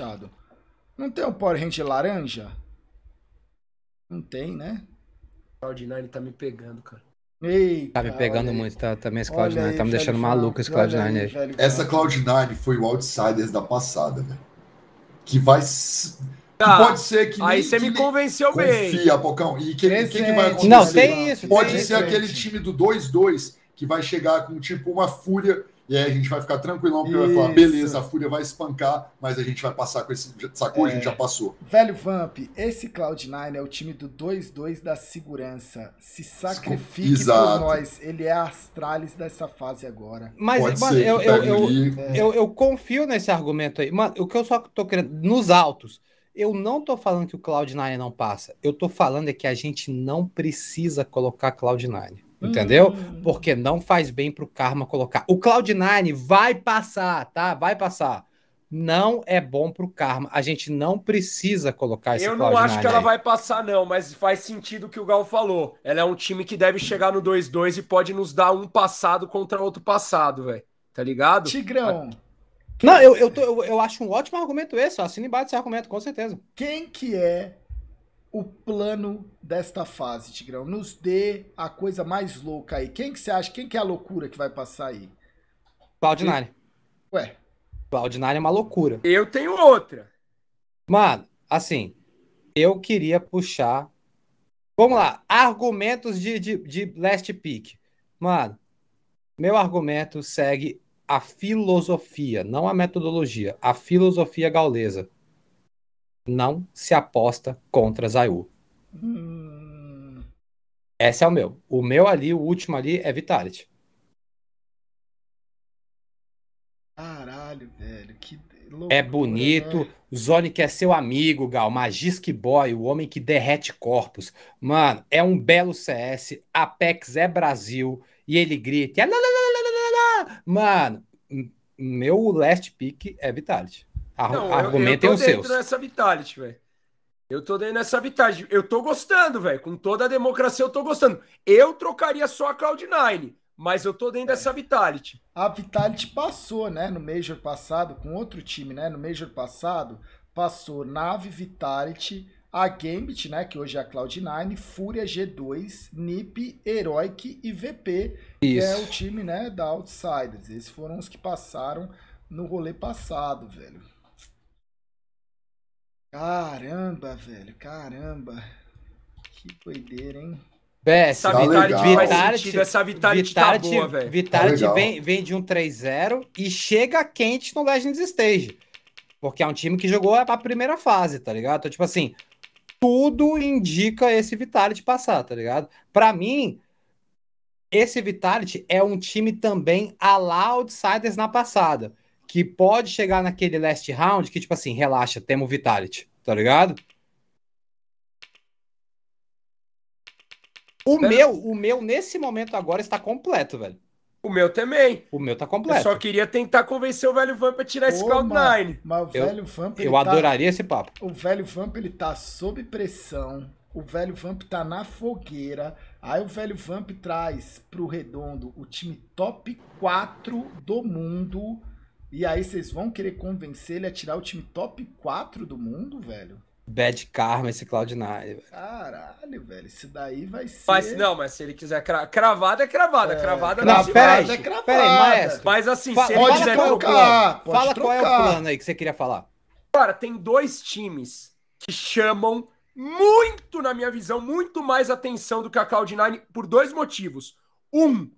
Machado? Não tem o Power Ranger laranja? Não tem, né? Cloud9 tá me pegando, cara. Eita, Tá me pegando aí. muito, tá, também esse Olha Cloud9. aí, Tá me deixando maluco esse olha Cloud9 aí. velho Essa Vamp. Cloud9 foi o Outsiders da passada, velho. Que vai. Que Tá, pode ser que. Aí nem- você que me convenção bem. Confia, Pocão. E que, que, que vai acontecer? Não, tem isso, Pode tem ser isso. aquele time do 2-2 que vai chegar com tipo uma fúria. E aí a gente vai ficar tranquilão, porque vai falar, Isso. beleza, a fúria vai espancar, mas a gente vai passar com esse. Sacou? A gente É. já passou. Velho Vamp, esse Cloud9 é o time do 2-2 da segurança. Se sacrifique Exato. por nós. Ele é a Astralis dessa fase agora. Mas, Pode mano, ser eu, eu, eu, ali. eu, eu confio nesse argumento aí. Mano, o que eu só tô querendo. Nos altos, eu não tô falando que o Cloud9 não passa. Eu tô falando é que a gente não precisa colocar Cloud9. Entendeu? Hum. Porque não faz bem pro karma colocar. O Cloud9 vai passar, tá? Vai passar. Não é bom pro karma. A gente não precisa colocar esse Eu não Cloud9 acho que ela aí. vai passar, não, mas faz sentido o que o Gal falou. Ela é um time que deve chegar no 2-2 e pode nos dar um passado contra outro passado, velho. Tá ligado? Tigrão, Não, eu, eu, tô- eu, eu acho um ótimo argumento esse. Eu assino embaixo desse argumento, com certeza. quem que é o plano desta fase, Tigrão? Nos dê a coisa mais louca aí. Quem que você acha? Quem que é a loucura que vai passar aí? Cloud9. Ué, Cloud9 é uma loucura. Eu tenho outra. Mano, assim, eu queria puxar. Vamos lá, argumentos de, de, de last pick. Mano, meu argumento segue a filosofia, não a metodologia, a filosofia gaulesa. Não se aposta contra Zayu. hum, Esse é o meu. O meu ali, o último ali, é Vitality. caralho, velho. Que loucura, É bonito. né? Zonic é seu amigo, Gal. Magisk Boy, o homem que derrete corpos. Mano, é um belo CS. Apex é Brasil. E ele grita. Mano, meu last pick é Vitality. Ar Não, eu- argumentem eu, os tô dentro seus. dessa Vitality, velho. Eu tô dentro dessa Vitality. Eu tô gostando, velho. Com toda a democracia, eu tô gostando. Eu trocaria só a Cloud9, mas eu tô dentro dessa Vitality. A Vitality passou, né, no Major passado, com outro time, né? No Major passado, passou Nave Vitality, a Gambit, né, que hoje é a Cloud9, Fúria G2, NiP, Heroic e VP, que é o Isso. time, né, da Outsiders. Esses foram os que passaram no rolê passado, velho. Caramba, velho, caramba. Que doideira, hein? BS, Essa Tá Vitality legal. faz Vitality- sentido. Essa Vitality, Vitality, tá boa, velho. Vitality Tá vem, vem de um 3-0 e chega quente no Legends Stage. Porque é um time que jogou a primeira fase, tá ligado? Então, tipo assim, tudo indica esse Vitality passar, tá ligado? Pra mim, esse Vitality é um time também a la Outsiders na passada. Que pode chegar naquele last round que, tipo assim, relaxa, temos Vitality, tá ligado? O Pera- meu, o meu, nesse momento agora, está completo, velho. O meu também. O meu tá Eu completo. só queria tentar convencer o velho Vamp a tirar esse Pô, Cloud9. Mas o Eu- velho Vamp, Eu tá- adoraria esse papo. O velho Vamp ele tá sob pressão. O velho Vamp tá na fogueira. Aí o velho Vamp traz pro redondo o time top 4 do mundo. E aí vocês vão querer convencer ele a tirar o time top 4 do mundo, velho? Bad Karma esse Cloud9. velho. Caralho, velho. Isso daí vai ser. Mas não, mas se ele quiser cra... cravada, é cravada. cravada Não, não se pera aí. mexe. é cravada. Pera aí, maestro. Mas assim, Fa- se ele Pode quiser qual é trocar. trocar. Fala qual é o trocar. plano aí que você queria falar. Cara, tem dois times que chamam muito, na minha visão, muito mais atenção do que a Cloud9 por dois motivos. Um,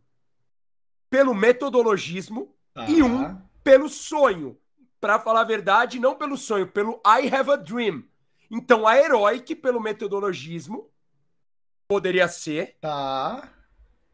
pelo metodologismo Tá. E um. Pelo sonho. Pra falar a verdade, não pelo sonho, pelo I have a dream. Então a Heroic, pelo metodologismo, poderia ser. Tá.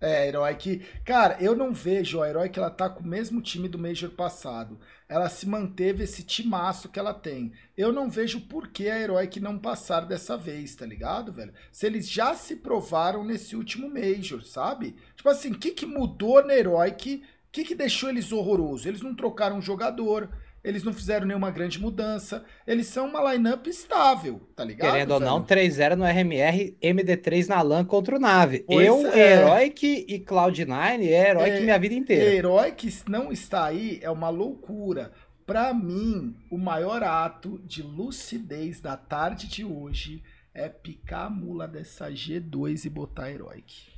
É, Heroic. Cara, eu não vejo a Heroic, ela tá com o mesmo time do Major passado. Ela se manteve esse timaço que ela tem. Eu não vejo por que a Heroic não passar dessa vez, tá ligado, velho? Se eles já se provaram nesse último Major, sabe? Tipo assim, o que, que mudou na Heroic? O que, que deixou eles horrorosos? Eles não trocaram um jogador, eles não fizeram nenhuma grande mudança. Eles são uma lineup estável, tá ligado? Querendo ou não, velho? 3-0 no RMR, MD3 na LAN contra o Nave. Pois eu, é. Heroic e Cloud9 é Heroic É, minha vida inteira. Herói que não está aí é uma loucura. Pra mim, o maior ato de lucidez da tarde de hoje é picar a mula dessa G2 e botar Heroic.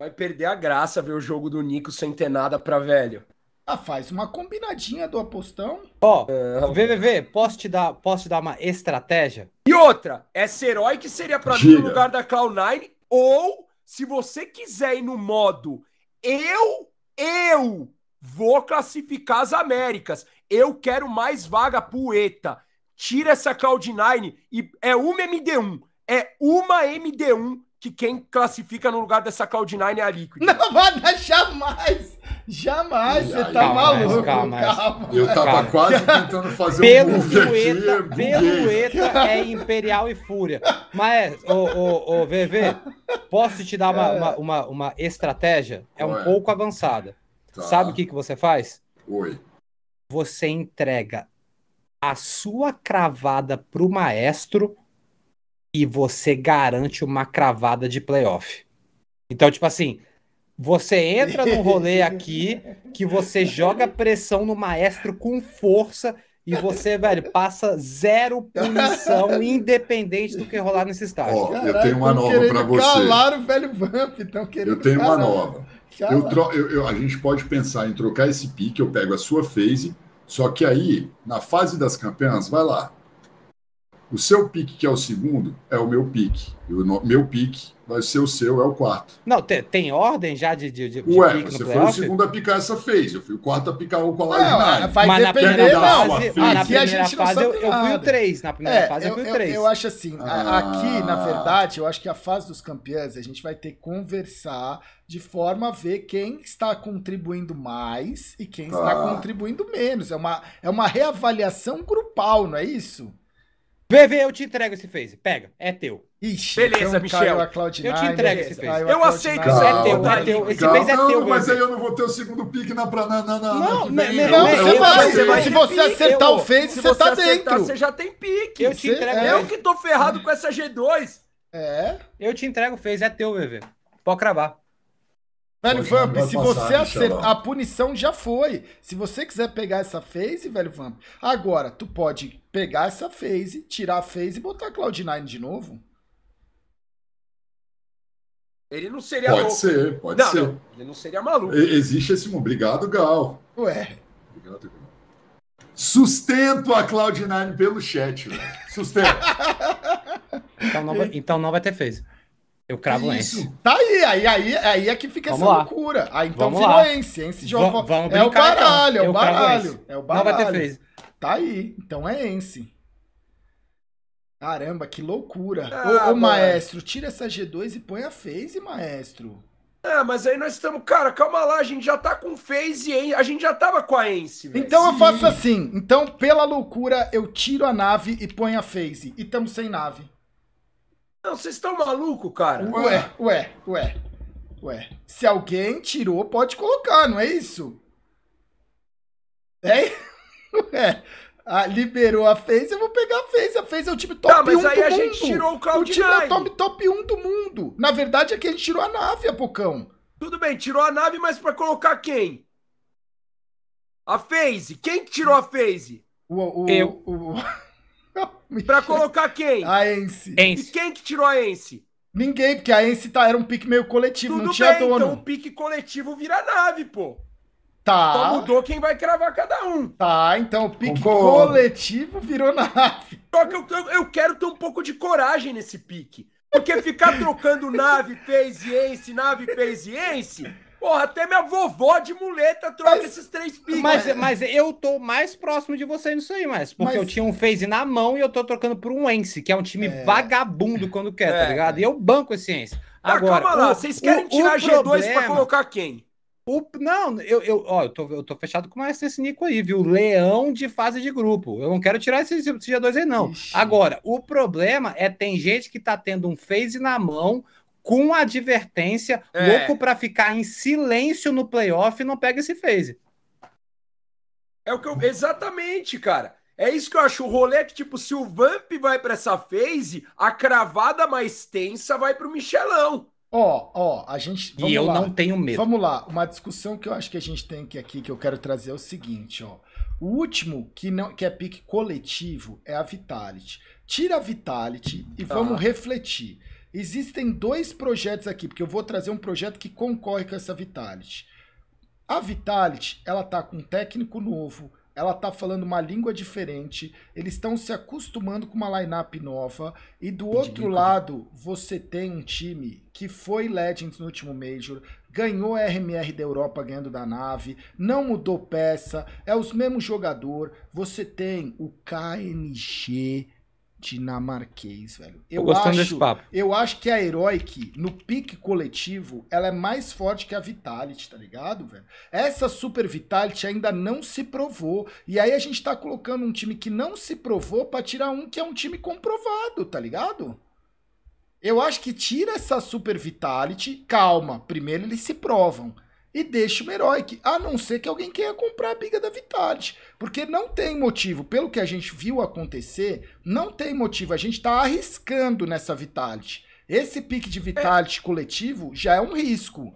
Vai perder a graça ver o jogo do Nico sem ter nada pra velho. Ah, faz uma combinadinha do apostão. Ó, VVV, posso te dar, posso te dar uma estratégia? E outra, essa herói que seria pra mim Diga. no lugar da Cloud9, ou se você quiser ir no modo eu, eu vou classificar as Américas, eu quero mais vaga pro ETA, tira essa Cloud9 e é uma MD1, é uma MD1 que quem classifica no lugar dessa Cloud9 é a Liquid. Não vai dar jamais! Jamais! Você tá calma, maluco? calma, calma. Eu tava Calma. quase tentando fazer Pelo um move aqui. Buguei. pelo Ueta é Imperial e Fúria. Mas, ô, ô, ô, VV, posso te dar uma, uma, uma, uma estratégia? É um Ué. pouco avançada. Tá. Sabe o que, que você faz? Oi. Você entrega a sua cravada pro maestro e você garante uma cravada de playoff. Então, tipo assim, você entra no rolê aqui que você joga pressão no maestro com força e você, velho, passa zero punição, independente do que rolar nesse estágio. Ó, eu tenho uma nova pra você. Calar o velho Vamp, tão querendo Eu tenho uma calar. nova. Cala. Eu tro... eu- eu- a gente pode pensar em trocar esse pique, eu pego a sua phase, só que aí, na fase das campeãs, vai lá. O seu pique, que é o segundo, é o meu pique. E o meu pique vai ser o seu, é o quarto. Não, tem, tem ordem já de, de, de Ué, pique no você foi o segundo a picar essa phase, eu fui o quarto a picar o com a Não, vai Mas na depender, primeira da não. fase, ah, na Aqui a primeira gente não fase eu, sabe eu fui o. 3. Na primeira É, fase eu, eu, fui o eu, 3. eu acho assim, Ah. aqui, na verdade, eu acho que a fase dos campeões, a gente vai ter que conversar de forma a ver quem está contribuindo mais e quem está Ah. contribuindo menos. É uma, é uma reavaliação grupal, não é isso? VV, eu te entrego esse phase. Pega, é teu. Ixi, Beleza, então Michel. caiu a Cloud9, Eu te entrego beleza, esse a Eu Cloud9. aceito, isso é teu, tá é teu. Esse phase é não, teu, mas aí eu não vou ter o segundo pique na, pra- na, na, na, Não, na não, você vai. você vai Se você pique, acertar o face, Se você tá acertar, dentro. Você já tem pique. Eu te entrego. é. Eu que tô ferrado com essa G2. É. Eu te entrego o phase, é teu, VV. Pode cravar. Velho Pode, Vamp, se passar, você acertar, a punição já foi. Se você quiser pegar essa phase, velho Vamp, agora tu pode pegar essa phase, tirar a phase e botar a Cloud9 de novo. Ele não seria Pode louco. ser, pode não, ser. não, ele não seria maluco. E- Existe esse. Obrigado, Gal. Ué, Obrigado, Gal. Sustento a Cloud9 pelo chat, velho. Sustento. Então não vai, então não vai ter phase. Eu cravo Isso. esse. tá aí, aí, aí, aí é que fica Vamos essa lá. loucura. Aí então Vamos virou lá. Ence, Ence vamos é o brincar, então. baralho, é o Eu cravo baralho. esse. É o Não baralho. vai ter phase. Tá aí, então é Ence. Caramba, que loucura. Ah, ô, ô, maestro, tira essa G2 e põe a phase, maestro. É, mas aí nós estamos, cara, calma lá, a gente já tá com phase, hein? A gente já tava com a Ence, velho. Então eu sim. faço assim. Então, pela loucura, eu tiro a nave e ponho a phase. E tamo sem nave. Não, vocês estão malucos, cara? Ué, ué, ué. Ué. Se alguém tirou, pode colocar, não é isso? É? Ué. Ah, liberou a phase, eu vou pegar a phase. A phase é o time top Tá, mas 1 aí do a mundo. gente tirou o O time é Cloud9. top, top 1 do mundo. Na verdade, é que a gente tirou a nave, Apocão. Tudo bem, tirou a nave, mas pra colocar quem? A phase. Quem que tirou a phase? O, o, Eu. O, Pra colocar quem? A Ence. E Ence. quem que tirou a Ence? Ninguém, porque a Ence tá, era um pique meio coletivo, Tudo não tinha bem, dono. então o pique coletivo vira nave, pô. Tá. Só mudou quem vai cravar cada um. Tá, então o pique Concordo. coletivo virou nave. Só que eu, eu, eu quero ter um pouco de coragem nesse pique. Porque ficar trocando nave, phase, Ence, nave, phase, Ence... Porra, até minha vovó de muleta troca Mas- esses três piques. Mas, mas eu tô mais próximo de você nisso aí, mas porque Mas- eu tinha um phase na mão e eu tô trocando por um Ence, que é um time vagabundo quando quer, É. tá ligado? E eu banco esse Ence. Tá, Agora, calma lá, o- vocês querem o- tirar o a G2 pra problema- colocar quem? O- não, eu, eu, ó, eu, tô, eu tô fechado com mais esse Nico aí, viu? Leão de fase de grupo. Eu não quero tirar esse, esse G2 aí, não. Ixi. Agora, o problema é tem gente que tá tendo um phase na mão com advertência, É. louco pra ficar em silêncio no playoff e não pega esse phase. É o que eu... Exatamente, cara. É isso que eu acho. O rolê é que, tipo, se o Vamp vai pra essa phase, a cravada mais tensa vai pro Michelão. Ó, ó, a gente. E eu lá. não tenho medo. Vamos lá, uma discussão que eu acho que a gente tem que aqui, que eu quero trazer é o seguinte, ó. O último que não que é pique coletivo é a Vitality. Tira a Vitality e Tá. vamos refletir. Existem dois projetos aqui, porque eu vou trazer um projeto que concorre com essa Vitality. A Vitality, ela tá com um técnico novo, ela tá falando uma língua diferente, eles estão se acostumando com uma lineup nova, e do outro lado, você tem um time que foi Legends no último Major, ganhou a RMR da Europa ganhando da nave, não mudou peça, é os mesmos jogador, você tem o KNG dinamarquês, velho. Tô gostando desse acho, papo. eu acho que a Heroic, no pique coletivo, ela é mais forte que a Vitality, tá ligado, velho? Essa Super Vitality ainda não se provou. E aí a gente tá colocando um time que não se provou pra tirar um que é um time comprovado, tá ligado? Eu acho que tira essa Super Vitality, calma, primeiro eles se provam. E deixa o Heroic, a não ser que alguém queira comprar a biga da Vitality. Porque não tem motivo, pelo que a gente viu acontecer, não tem motivo. A gente tá arriscando nessa Vitality. Esse pique de Vitality coletivo já é um risco.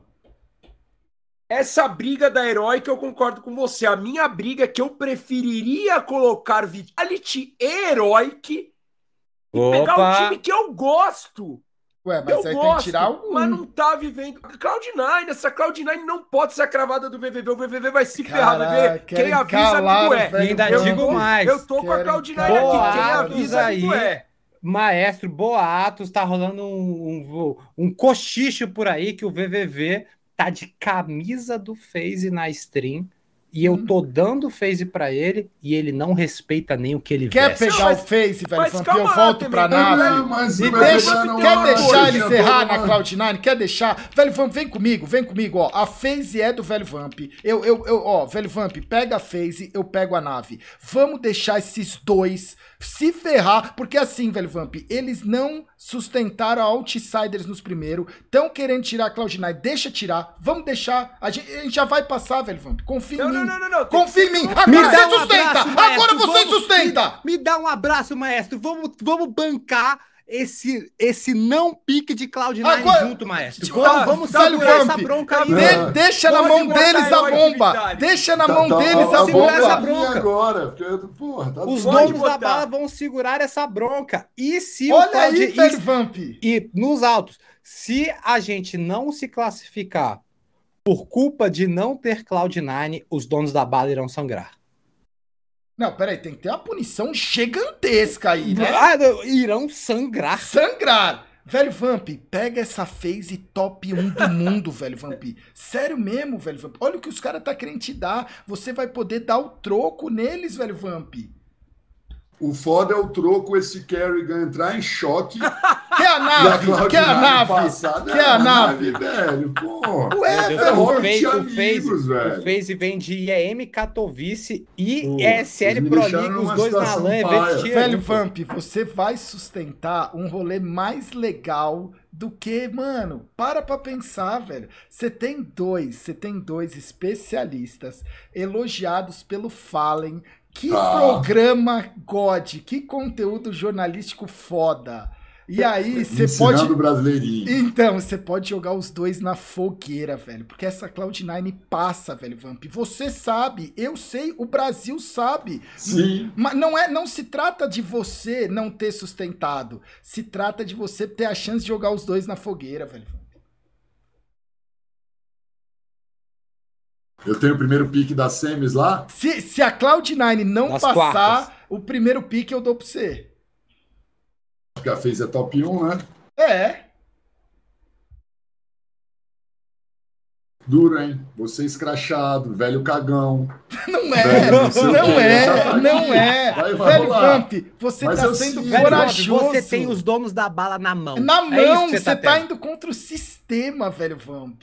Essa briga da Heróica eu concordo com você. A minha briga é que eu preferiria colocar Vitality e Heroic e pegar um Opa! time que eu gosto. Ué, mas eu aí tem gosto, que tirar algum. mas não tá vivendo. Cloud9, essa Cloud9 não pode ser a cravada do VVV. O VVV vai se ferrar, Caraca, VVV. Quem avisa, amigo é. E ainda Vamp. digo mais. Eu tô com a Querem Cloud9 calar aqui. Quem avisa, amigo aí. é. Maestro Boatos, tá rolando um, um, um cochicho por aí que o VVV tá de camisa do FaZe na stream e eu tô dando FaZe pra ele e ele não respeita nem o que ele Quer veste. pegar Não, mas- o Face, velho, mas Vamp? Eu volto pra nave. E deixa, não, quer deixar ele toda na uma- Cloud9? Quer deixar? Velho Vamp, vem comigo, vem comigo, ó. A FaZe é do Velho Vamp. Eu, eu, eu, ó, Velho Vamp, pega a FaZe, eu pego a nave. Vamos deixar esses dois se ferrar, porque assim, Velho Vamp, eles não sustentaram a Outsiders nos primeiros, estão querendo tirar a Cloud9, deixa tirar, vamos deixar, a gente, a gente já vai passar, Velho Vamp, confia Não, em não, mim. não, não, não. Confia em mim, agora Me você um sustenta, abraço, agora maestro, você vamos- sustenta. Me dá um abraço, maestro. Vamos, vamos bancar esse, esse não pique de Cloud9 Agora- junto, maestro. Tipo, Vamos, ah, vamos Velho segurar essa bronca aí. De- deixa na mão deles a bomba. Deixa na Tá- mão tá- deles a- essa bomba. minha bronca. agora. porra, tá Os donos da bala vão segurar essa bronca. E se o Olha Cloud... aí, e- Vamp. E nos altos, se a gente não se classificar por culpa de não ter Cloud9, os donos da bala irão sangrar. Não, peraí, tem que ter uma punição gigantesca aí, né? Ah, irão sangrar. Sangrar. Velho Vamp, pega essa phase top 1 do mundo, velho Vamp. Sério mesmo, velho Vamp. Olha o que os caras tá querendo te dar. Você vai poder dar o troco neles, velho Vamp. O foda é o troco esse Kerrigan entrar em choque. Quer a e nave? Cloud9 Quer a nave? passar. Quer a Não, nave? velho, pô. Ué, Deus, velho o o amigos, o Phase vem de IEM Katowice e Pô, ESL vocês me Pro League, os dois na LAN, tier Velho. Vamp, você vai sustentar um rolê mais legal do que, mano, para pra pensar, velho. Você tem dois, você tem dois especialistas elogiados pelo Fallen. Que Ah. programa God, que conteúdo jornalístico foda. E aí, você pode. brasileirinho. Então, você pode jogar os dois na fogueira, velho. Porque essa Cloud9 passa, velho, Vamp. Você sabe, eu sei, o Brasil sabe. Sim. Mas não, é, não se trata de você não ter sustentado. Se trata de você ter a chance de jogar os dois na fogueira, velho. Eu tenho o primeiro pique das semis lá. Se, se a Cloud9 não Nas passar, quartas. o primeiro pique eu dou pra você. Porque a fez é top 1, né? É. Duro, hein? Você escrachado, velho cagão. Não é, Velho, não não é, já tá não aqui. é. Vai- vai velho. Vamp, você Mas tá sendo Vamp, corajoso. você tem os donos da bala na mão. Na É mão, que você tá tá, tendo. indo contra o sistema, velho Vamp.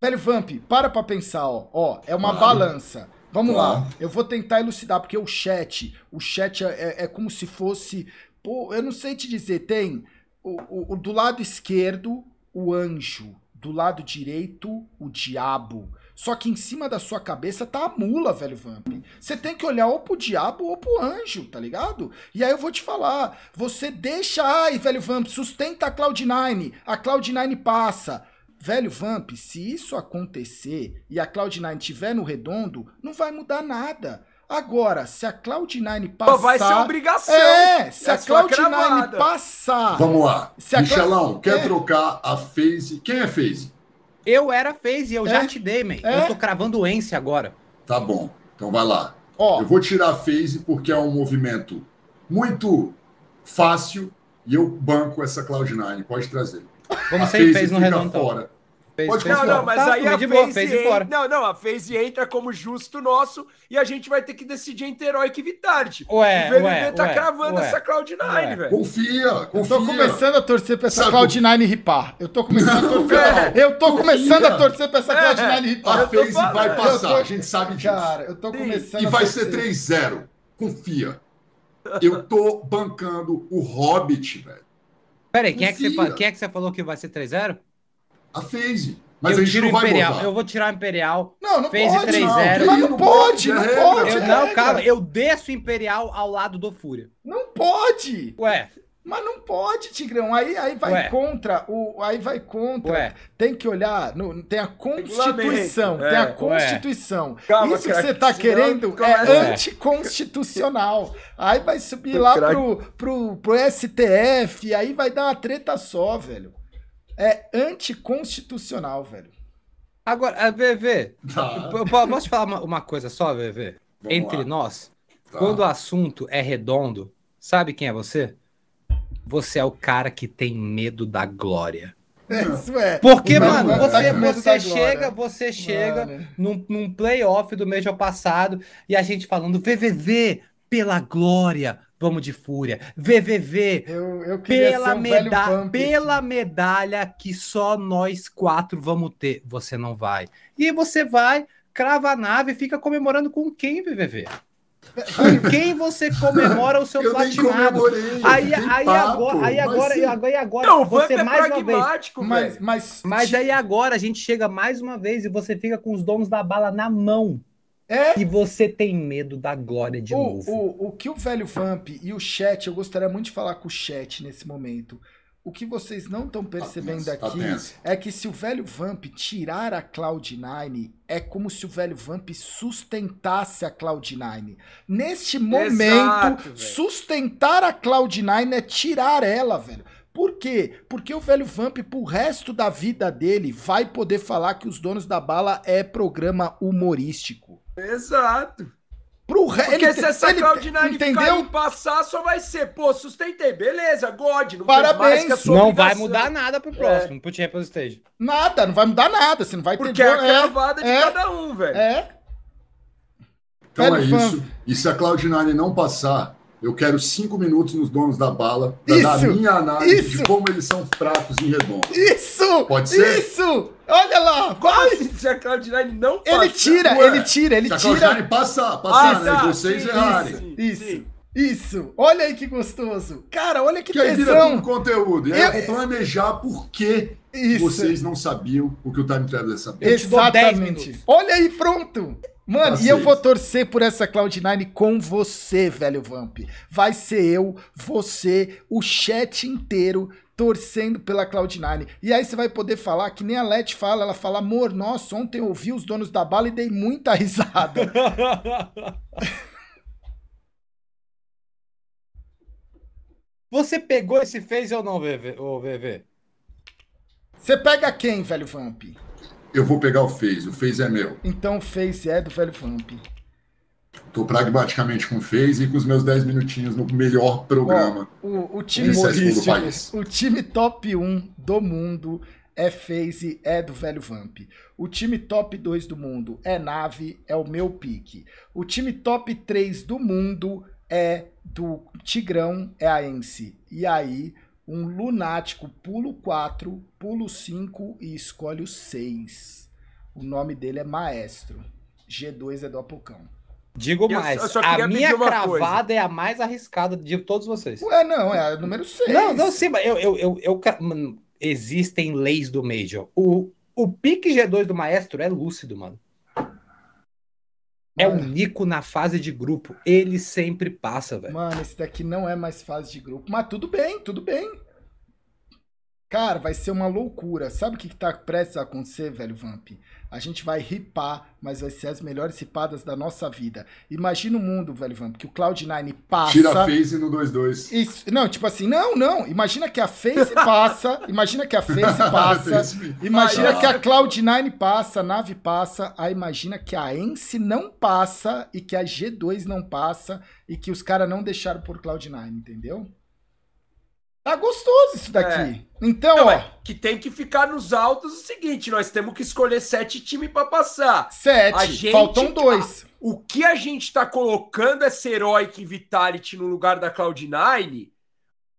Velho Vamp, para pra pensar, ó. Ó, é uma Claro. balança. Vamos Claro. lá. Eu vou tentar elucidar, porque o chat, o chat é, é- é como se fosse. Pô, eu não sei te dizer, tem o, o- o do lado esquerdo, o anjo. Do lado direito, o diabo. Só que em cima da sua cabeça tá a mula, velho Vamp. Você tem que olhar ou pro diabo ou pro anjo, tá ligado? E aí eu vou te falar, você deixa, ai, velho Vamp, sustenta a Cloud9, a Cloud9 passa. Velho Vamp, se isso acontecer e a Cloud9 tiver no redondo, não vai mudar nada. Agora, se a Cloud9 passar... Pô, vai ser obrigação. É, se É a sua Cloud9 cravada. passar... Vamos lá. Se a Michelão, quer É. trocar a phase? Quem é phase? Eu era FaZe, eu já É? te dei, man. É? Eu tô cravando o Ence agora. Tá bom. Então vai lá. Ó, Eu vou tirar a phase porque é um movimento muito fácil e eu banco essa Cloud9. Pode trazer. Vamos phase FaZe no redondo, então. fora. FaZe, Pode FaZe Não, fora. não, mas Tá, aí a de boa, FaZe entra... fora. Não, não, a FaZe entra como justo nosso e a gente vai ter que decidir entre Heroic e Vitality. Ué, o VVV ué, tá ué, cravando ué. essa Cloud9, Ué. velho. Confia, eu confia. tô começando a torcer pra essa Sabe- Cloud9 ripar. Eu tô começando Não, a torcer... velho. Eu tô começando a Confia. torcer pra essa É. Cloud9 ripar. A Eu falando. vai Eu passar, tô- a gente sabe disso. Cara, eu tô Sim. começando E a vai torcer. ser 3-0. Confia. Eu tô bancando o Hobbit, velho. Pera aí, quem é, que você, quem é que você falou que vai ser 3-0? A phase. Mas Eu a gente tiro não o vai Imperial. botar. Eu vou tirar o Imperial. Não, não Fez pode. 3-0. Mas Não não pode, pode, não pode. Eu, não, calma, eu desço o Imperial ao lado do Fúria. Não pode. Ué, Mas não pode, Tigrão. Aí, aí vai Ué. contra o. Aí vai contra. ué. Tem que olhar. no- tem a Constituição. Regulamento, Tem a é. Constituição. Calma, Isso que craque, você tá senão querendo começa- é anticonstitucional. Aí vai subir lá pro, pro, pro STF. Aí vai dar uma treta só, velho. É anticonstitucional, velho. Agora, a VV, Tá, posso te falar uma, uma coisa só, VV? vamos Entre lá. nós, Tá. quando o assunto é redondo, sabe quem é você? Você é o cara que tem medo da glória. Isso é. Porque, Não, mano, não, você, medo você chega, você chega Mano. num, num playoff do mês passado e a gente falando VVV, pela glória, vamos de fúria. VVV, Eu, eu pela, um meda pela medalha que só nós quatro vamos ter. Você não vai. E você vai, crava a nave e fica comemorando com quem, VVV? Com quem você comemora o seu Eu nem platinado? comemorei. Aí, aí, papo, agora, aí agora, sim. agora, aí agora, Não, você é mais uma vez. Mas, mas, Mas aí agora a gente chega mais uma vez e você fica com os donos da bala na mão. é E você tem medo da glória de o, novo. o, o que o velho Vamp e o chat, eu gostaria muito de falar com o chat nesse momento. O que vocês não estão percebendo tá aqui é que se o velho Vamp tirar a Cloud9, é como se o velho Vamp sustentasse a Cloud9. Neste momento, velho. sustentar a Cloud9 é tirar ela, velho. Por quê? Porque o velho Vamp, pro resto da vida dele, vai poder falar que os donos da bala é programa humorístico. Exato. Pro re... Porque ele- se essa ele- Cloud9 ficar entendeu? em passar, só vai ser, pô, sustentei, beleza, God, não Parabéns. mais que a sua Não vai mudar nada pro próximo, pro Champions Stage. Nada, não vai mudar nada. Você não vai Porque ter é a cravada de é, cada um, velho. É, Então é isso. E se a Cloud9 não passar, eu quero cinco minutos nos donos da bala para dar a Isso, minha análise isso. de como eles são fracos em redondo. isso! Pode ser? Isso! Olha lá, Como vai! assim, se a Cloud9 não Ele passar? tira, Ué, ele tira, ele se a tira. Cloud9 passar, passar, Ah, né? tá, Vocês sim, errarem. Isso, sim. isso. Olha aí que gostoso. Cara, olha que Que aí vira tesão. tudo conteúdo. E aí eu, vou planejar por que Isso. vocês não sabiam o que o Time Traveler sabia. Eu te dou 10 Exatamente. Olha aí, pronto. Mano, e eu vou torcer por essa Cloud9 com você, velho Vamp. Vai ser eu, você, o chat inteiro torcendo pela Cloud9. E aí você vai poder falar, que nem a Let fala, ela fala, amor, nossa, ontem eu ouvi os donos da bala e dei muita risada. Você pegou esse fez ou não, VV? Ô, VV? Você pega quem, velho Vamp? Eu vou pegar o Phase, o Phase é meu. Então o Face é do velho Vamp. Tô pragmaticamente com o Phase e com os meus 10 minutinhos no melhor programa. O, o time Esse é país. o time top 1 do mundo é Phase, é do velho Vamp. O time top 2 do mundo é Nave, é o meu pique. O time top 3 do mundo é do Tigrão, é a Ence. E aí, um lunático pula o 4, pula o 5 e escolhe o 6. O nome dele é Maestro. G2 é do Apocão. Digo Eu- mais, eu só a minha pedir uma cravada é a mais arriscada de todos vocês. Ué, não, é a número 6. Não, não, sim, mas eu, eu, eu, eu existem leis do Major. O, o pique G2 do Maestro é lúcido, mano. É o. Nico na fase de grupo. Ele sempre passa, velho. Mano, esse daqui não é mais fase de grupo. Mas tudo bem, tudo bem. Cara, vai ser uma loucura. Sabe o que, que tá prestes a acontecer, velho Vamp? A gente vai ripar, mas vai ser as melhores ripadas da nossa vida. Imagina o mundo, velho Vamp, que o Cloud9 passa. Tira a phase no 2-2. Isso, não, tipo assim, não, não. Imagina que a Face passa. imagina que a Face passa. Face- Imagina que a Cloud9 passa, a nave passa. Aí imagina que a Ence não passa e que a G2 não passa e que os caras não deixaram por Cloud9, entendeu? Tá gostoso isso daqui. Então, Não, ó, é que tem que ficar nos altos o seguinte: nós temos que escolher sete times pra passar. a sete. gente- Faltam dois. O que a gente tá colocando essa Heroic Vitality no lugar da Cloud9,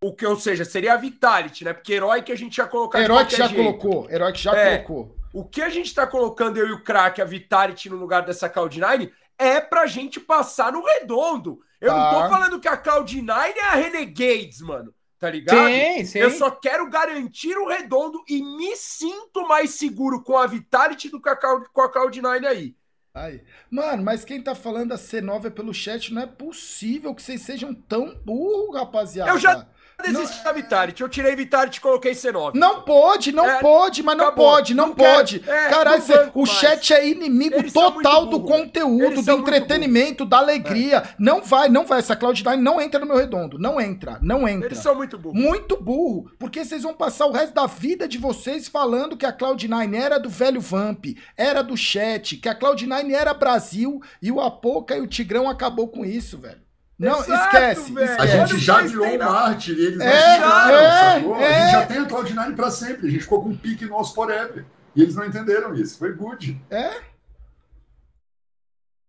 o que, ou seja, seria a Vitality, né? Porque Heroic a gente já colocou. Herói que já colocou. Herói que já É. colocou. O que a gente tá colocando, eu e o Crack, a Vitality no lugar dessa Cloud9, é pra gente passar no redondo. Eu não Tá. tô falando que a Cloud9 é a Renegades, mano. Tá ligado? Sim, sim. Eu só quero garantir o redondo e me sinto mais seguro com a Vitality do que com a Cloud9 aí. Aí. Mano, mas quem tá falando a C9 é pelo chat, não é possível que vocês sejam tão burros, rapaziada. Eu já desisti da Vitality. Eu tirei Vitality e coloquei C9. Não pode, não É, pode, mas não acabou. pode, não, Não pode. É, Caralho, o chat é inimigo Eles total do conteúdo, Eles do entretenimento, da alegria. Não vai, não vai. Essa Cloud9 não entra no meu redondo. Não entra, não entra. Eles são muito burros. Muito burro, porque vocês vão passar o resto da vida de vocês falando que a Cloud9 era do velho Vamp, era do chat, que a Cloud9 era Brasil e o Apoca e o Tigrão acabou com isso, velho. Não, Exato, esquece. velho. A esquece. gente Olha já virou um mártir e eles É, não tiraram, é, sacou? A é. gente já tem a Cloud9 pra sempre. A gente ficou com um pique nosso forever. E eles não entenderam isso. Foi good.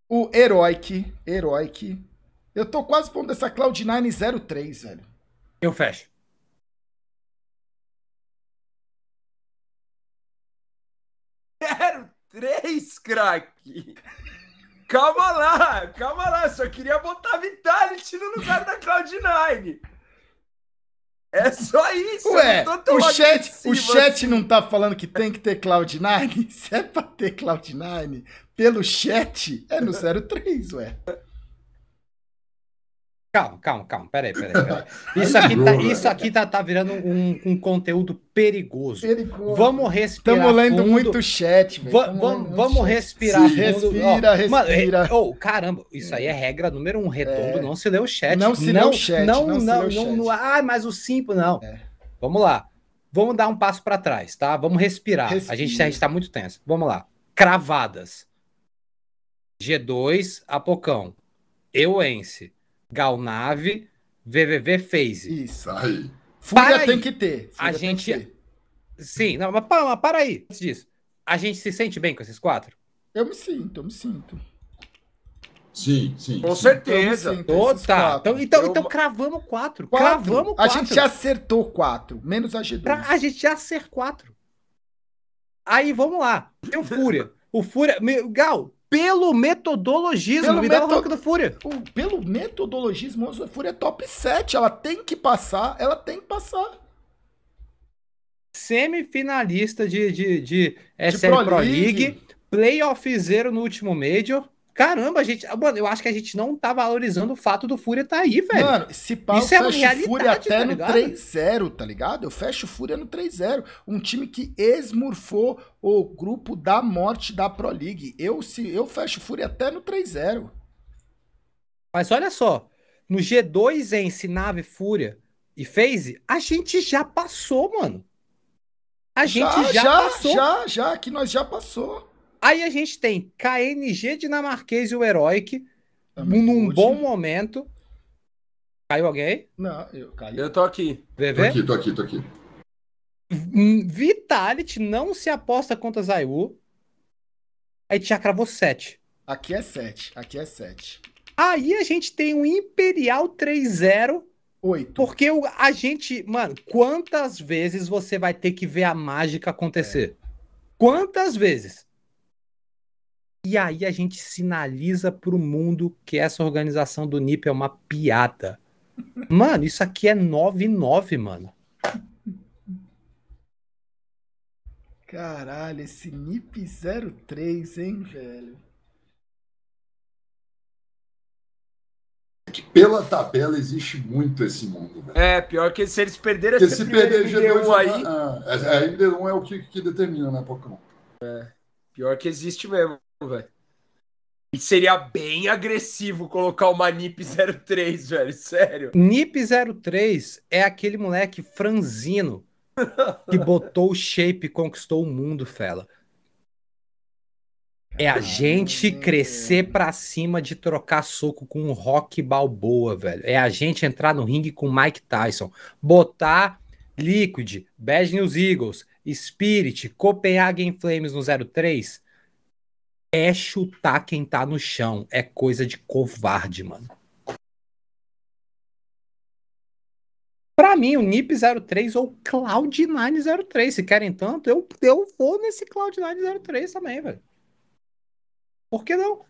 O Heroic, Heroic. Eu tô quase pondo essa Cloud9 03, velho. Eu fecho. Quero três, craque. Calma lá, calma lá. Eu só queria botar Vitality no lugar da Cloud9. É só isso. Ué, o chat, o chat assim. não tá falando que tem que ter Cloud9? Se é pra ter Cloud9 pelo chat, é no 03, ué. Calma, calma, calma. Peraí, peraí, peraí. Isso aqui tá, isso aqui tá, tá virando um, um conteúdo perigoso. Perigoso. Vamos respirar. Estamos lendo fundo. muito chat, velho. Va- vamos vamos respirar fundo. Respira, mano, respira. re- oh, caramba, isso aí é regra número um. Redondo, É. não se lê o chat. Não se lê o chat, Não, não não, se não, não- ah, mas o simples, não. É. Vamos lá. Vamos dar um passo para trás, tá? Vamos respirar. A gente, Respira. a gente tá muito tenso. Vamos lá. Cravadas. G2, Apocão. Euense. Galnave. VVV Phase. Isso. Aí. Fúria Para aí. tem que ter. A Fúria tem que gente- ter. Sim, não, mas para, mas para aí. Antes disso. A gente se sente bem com esses quatro? Eu me sinto, eu me sinto. Sim, sim. Com sim. certeza. Oh, tá. quatro. Então, então, Eu- então cravamos quatro. Quatro. Cravamos A quatro. gente já acertou quatro, menos a G2. Pra a gente já ser quatro. Aí vamos lá. Tem o Fúria. O Fúria. meu, Gal, pelo metodologismo, Pelo me dá o meto- do Fúria. O- pelo metodologismo, a Fúria é top 7. Ela tem que passar, ela tem que passar. Semifinalista de, de, de SL Pro Pro, League. League. Playoff zero no último Major. Caramba, a gente. Mano, eu acho que a gente não tá valorizando o fato do Fúria tá aí, velho. Mano, se pá, eu Isso é realidade, Fúria até tá no ligado? 3-0, tá ligado? Eu fecho Fúria no 3-0. Um time que esmurfou o grupo da morte da Pro League. Eu, se, eu fecho Fúria até no 3-0. Mas olha só. No G2 em Sinave, Fúria e FaZe, a gente já passou, mano. A gente já, passou. já, já, que nós já passou. Aí a gente tem KNG dinamarquês e o Heroic Também num pude. bom momento. Caiu alguém? Não, eu caí. Eu tô aqui. Tô aqui, tô aqui, tô aqui. Hum, Vitality não se aposta contra Zayu. Aí já cravou 7. Aqui é 7, aqui é 7. Aí a gente tem um Imperial 3-0. 8. Porque o- a gente. Mano, quantas vezes você vai ter que ver a mágica acontecer? Quantas vezes? E aí a gente sinaliza pro mundo que essa organização do NIP é uma piada. Mano, isso aqui é 9-9, mano. Caralho, esse NIP 03, hein, velho? que pela tabela existe muito esse mundo, velho. É, pior que se eles perderem Porque esse se perder G2 MD1 aí, ah, é, é, MD1 é o que, que determina, né, Pokémon? pior que existe mesmo, velho. E seria bem agressivo colocar uma NIP 03, velho, sério. Nip 03 é aquele moleque franzino que botou o shape e conquistou o mundo, fela. É a gente crescer pra cima de trocar soco com o Rock Balboa, velho. É a gente entrar no ringue com o Mike Tyson. Botar Liquid, Bad News Eagles, Spirit, Copenhagen Flames no 03 é chutar quem tá no chão. É coisa de covarde, mano. Pra mim, o NIP 03 ou Cloud9 03. Se querem tanto, eu, eu vou nesse Cloud9 03 também, velho. Por que não?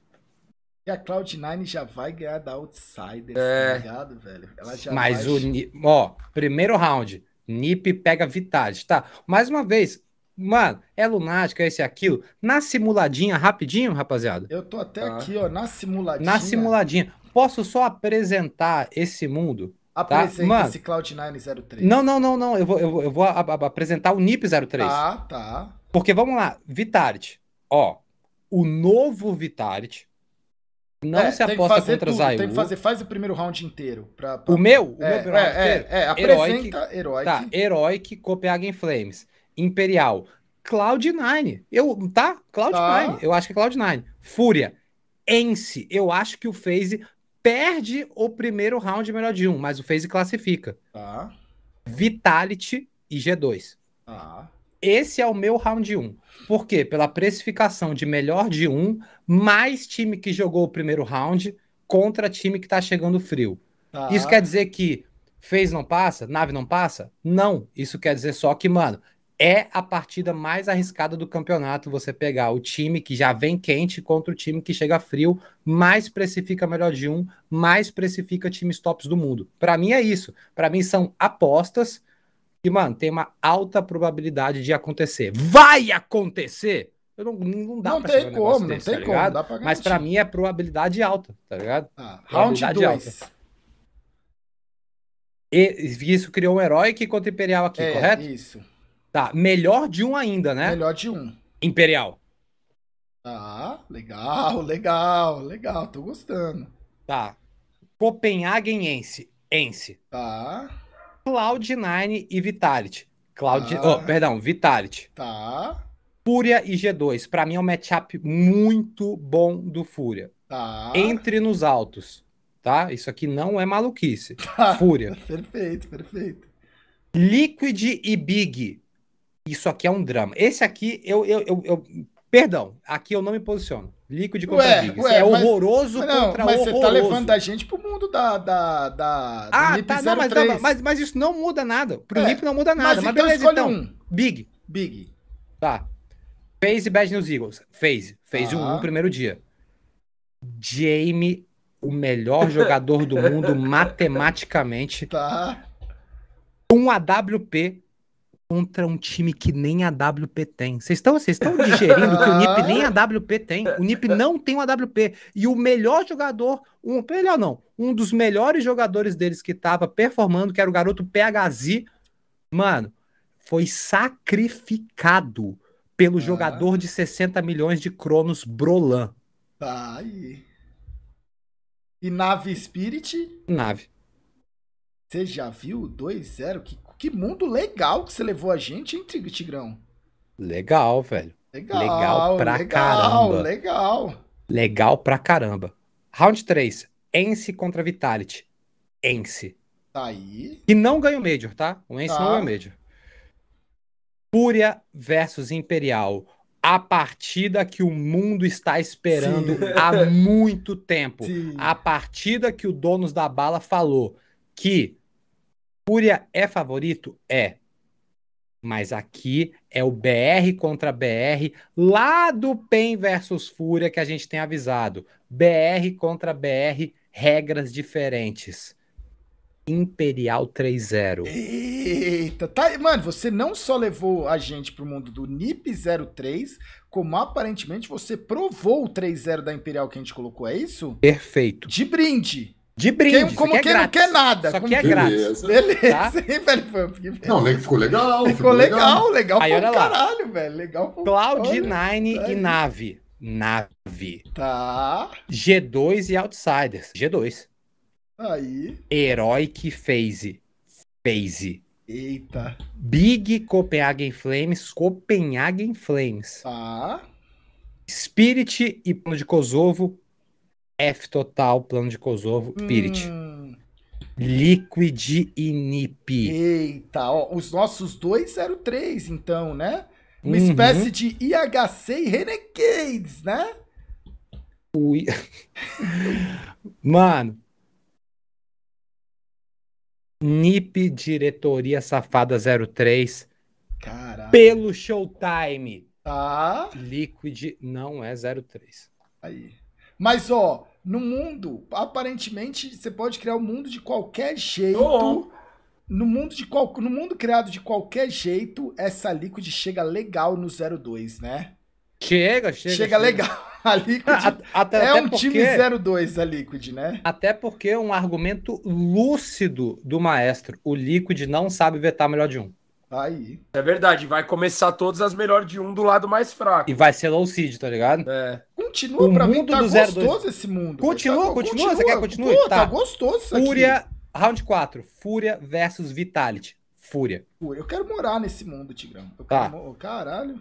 E a Cloud9 já vai ganhar da Outsider, É. tá ligado, velho? Ela já Mas vai... o. Ó, primeiro round. NIP pega Vitality, tá? Mais uma vez. Mano, é lunático, é esse e aquilo. Na simuladinha, rapidinho, rapaziada. Eu tô até Tá. aqui, ó, na simuladinha. Na simuladinha. Posso só apresentar esse mundo? Apresenta Mano. esse Cloud9 03. Não, não, não, não. Eu vou, eu vou, eu vou a- a- apresentar o NIP 03. Tá, tá. Porque vamos lá, Vitality. Ó, o novo Vitality não É, se tem que aposta fazer contra tudo, Zayu. Tem que fazer, faz o primeiro round inteiro. Pra, pra- O meu? O É, meu primeiro round é, inteiro? é, é, apresenta Heroic. Tá, Heroic, Copenhagen Flames, Imperial, Cloud9. Eu, tá? Cloud9. Tá. Eu acho que é Cloud9. Fúria, Ence. Eu acho que o FaZe perde o primeiro round melhor de um, mas o FaZe classifica. Tá, Vitality e G2. tá. Esse é o meu round 1. Por quê? Pela precificação de melhor de um, mais time que jogou o primeiro round contra time que tá chegando frio. tá. Isso quer dizer que fez não passa, nave não passa? Não. Isso quer dizer só que, mano, é a partida mais arriscada do campeonato você pegar o time que já vem quente contra o time que chega frio, mais precifica melhor de um, mais precifica times tops do mundo. Pra mim é isso. Pra mim são apostas que, mano, tem uma alta probabilidade de acontecer. Vai acontecer? Eu não, não dá Não pra tem um como, não desse, tem tá como. ligado? Dá pra Mas pra garantir. mim é probabilidade alta, tá ligado? Tá, Round probabilidade 2. E isso criou um herói contra Imperial aqui, É, correto? isso. Tá, melhor de um ainda, né? Melhor de um. Imperial. Tá, legal, legal, legal. Tô gostando. Tá. Copenhagenense. Ence. Tá, Cloud9 e Vitality. Cloud... Ah. Oh, perdão, Vitality. tá, Fúria e G2. Pra mim é um matchup muito bom do Fúria. tá. Entre nos altos, tá? Isso aqui não é maluquice. Tá. Fúria. Perfeito, perfeito. Liquid e Big. Isso aqui é um drama. Esse aqui, eu, eu, eu, eu- Perdão, aqui eu não me posiciono. Liquid contra Ué, Big. Isso ué, é mas- horroroso Mas não, contra mas você horroroso. tá levando a gente pro mundo da, da, da do Ah, NIP tá, não, mas, 03. não, mas, mas isso não muda nada. Pro É, NIP não muda nada. Mas, Mas, então beleza, escolhe então. um. Big, Big. tá. FaZe e Bad News Eagles. FaZe Tá. 1 no primeiro dia. Jamie, o melhor jogador do mundo matematicamente. Tá. Um AWP contra um time que nem AWP tem. Vocês estão vocês estão digerindo que o NiP nem AWP tem. O NiP não tem um AWP. E o melhor jogador, um melhor não, um dos melhores jogadores deles que tava performando, que era o garoto PHZ, mano, foi sacrificado pelo Ah. jogador de 60 milhões de cronos Brolan. Tá aí. E Nave Spirit, Nave. você já viu 2-0? Que, que mundo legal que você levou a gente, hein, Tig- Tigrão? Legal, velho. Legal, Legal pra legal, caramba. legal. Legal pra caramba. Round 3. Ence contra Vitality. Ence. Tá aí. E não ganha o Major, tá? O Ence Tá. não ganha o Major. Fúria versus Imperial. A partida que o mundo está esperando Sim. há muito tempo. Sim. A partida que o Donos da Bala falou que Fúria é favorito? É. Mas aqui é o BR contra BR, lá do PEN versus Fúria que a gente tem avisado. BR contra BR, regras diferentes. Imperial 3-0. Eita, tá, mano, você não só levou a gente pro mundo do NIP 03, como aparentemente você provou o 3-0 da Imperial que a gente colocou, é isso? Perfeito. De brinde. De brinde. Quem, isso como aqui é quem não quer nada. Isso aqui como é quem- grátis. Beleza. Beleza, Tá? hein, velho? Não, ficou legal. Ficou legal, legal Aí, pra olha lá. caralho, velho. Legal pra Cloud9 Olha, e. Nave. Nave. Tá. G2 e Outsiders. G2. Aí. Heroic Phase. Phase. Eita. Big Copenhagen Flames. Copenhagen Flames. Tá. Spirit e Plano de Kosovo. F Total, Plano de Kosovo. Spirit. Hum, Liquid e NiP. eita, ó. Os nossos dois 03, então, né? Uma Uhum. espécie de IHC e Renegades, né? Ui. Mano. NiP Diretoria Safada 03. Caralho. Pelo Showtime. Tá. Liquid não é 03. Aí. Mas, ó, no mundo, aparentemente, você pode criar o mundo de qualquer jeito. Bom. No mundo, de qual, no mundo criado de qualquer jeito, essa Liquid chega legal no 02, né? Chega, chega. Chega, legal. A Liquid a- até, é até um porque, time 02, a Liquid, né? Até porque é um argumento lúcido do maestro. O Liquid não sabe vetar melhor de um. Aí. É verdade, vai começar todas as melhores de um do lado mais fraco. E vai ser low seed, tá ligado? É. Continua O pra mim, tá do 02. gostoso esse mundo. Continua, Tá- continua, você quer que continue? Pô, tá. Tá. gostoso isso aqui. Fúria, round 4. Fúria versus Vitality. Fúria. Eu quero morar nesse mundo, Tigrão. Eu Tá. quero Caralho.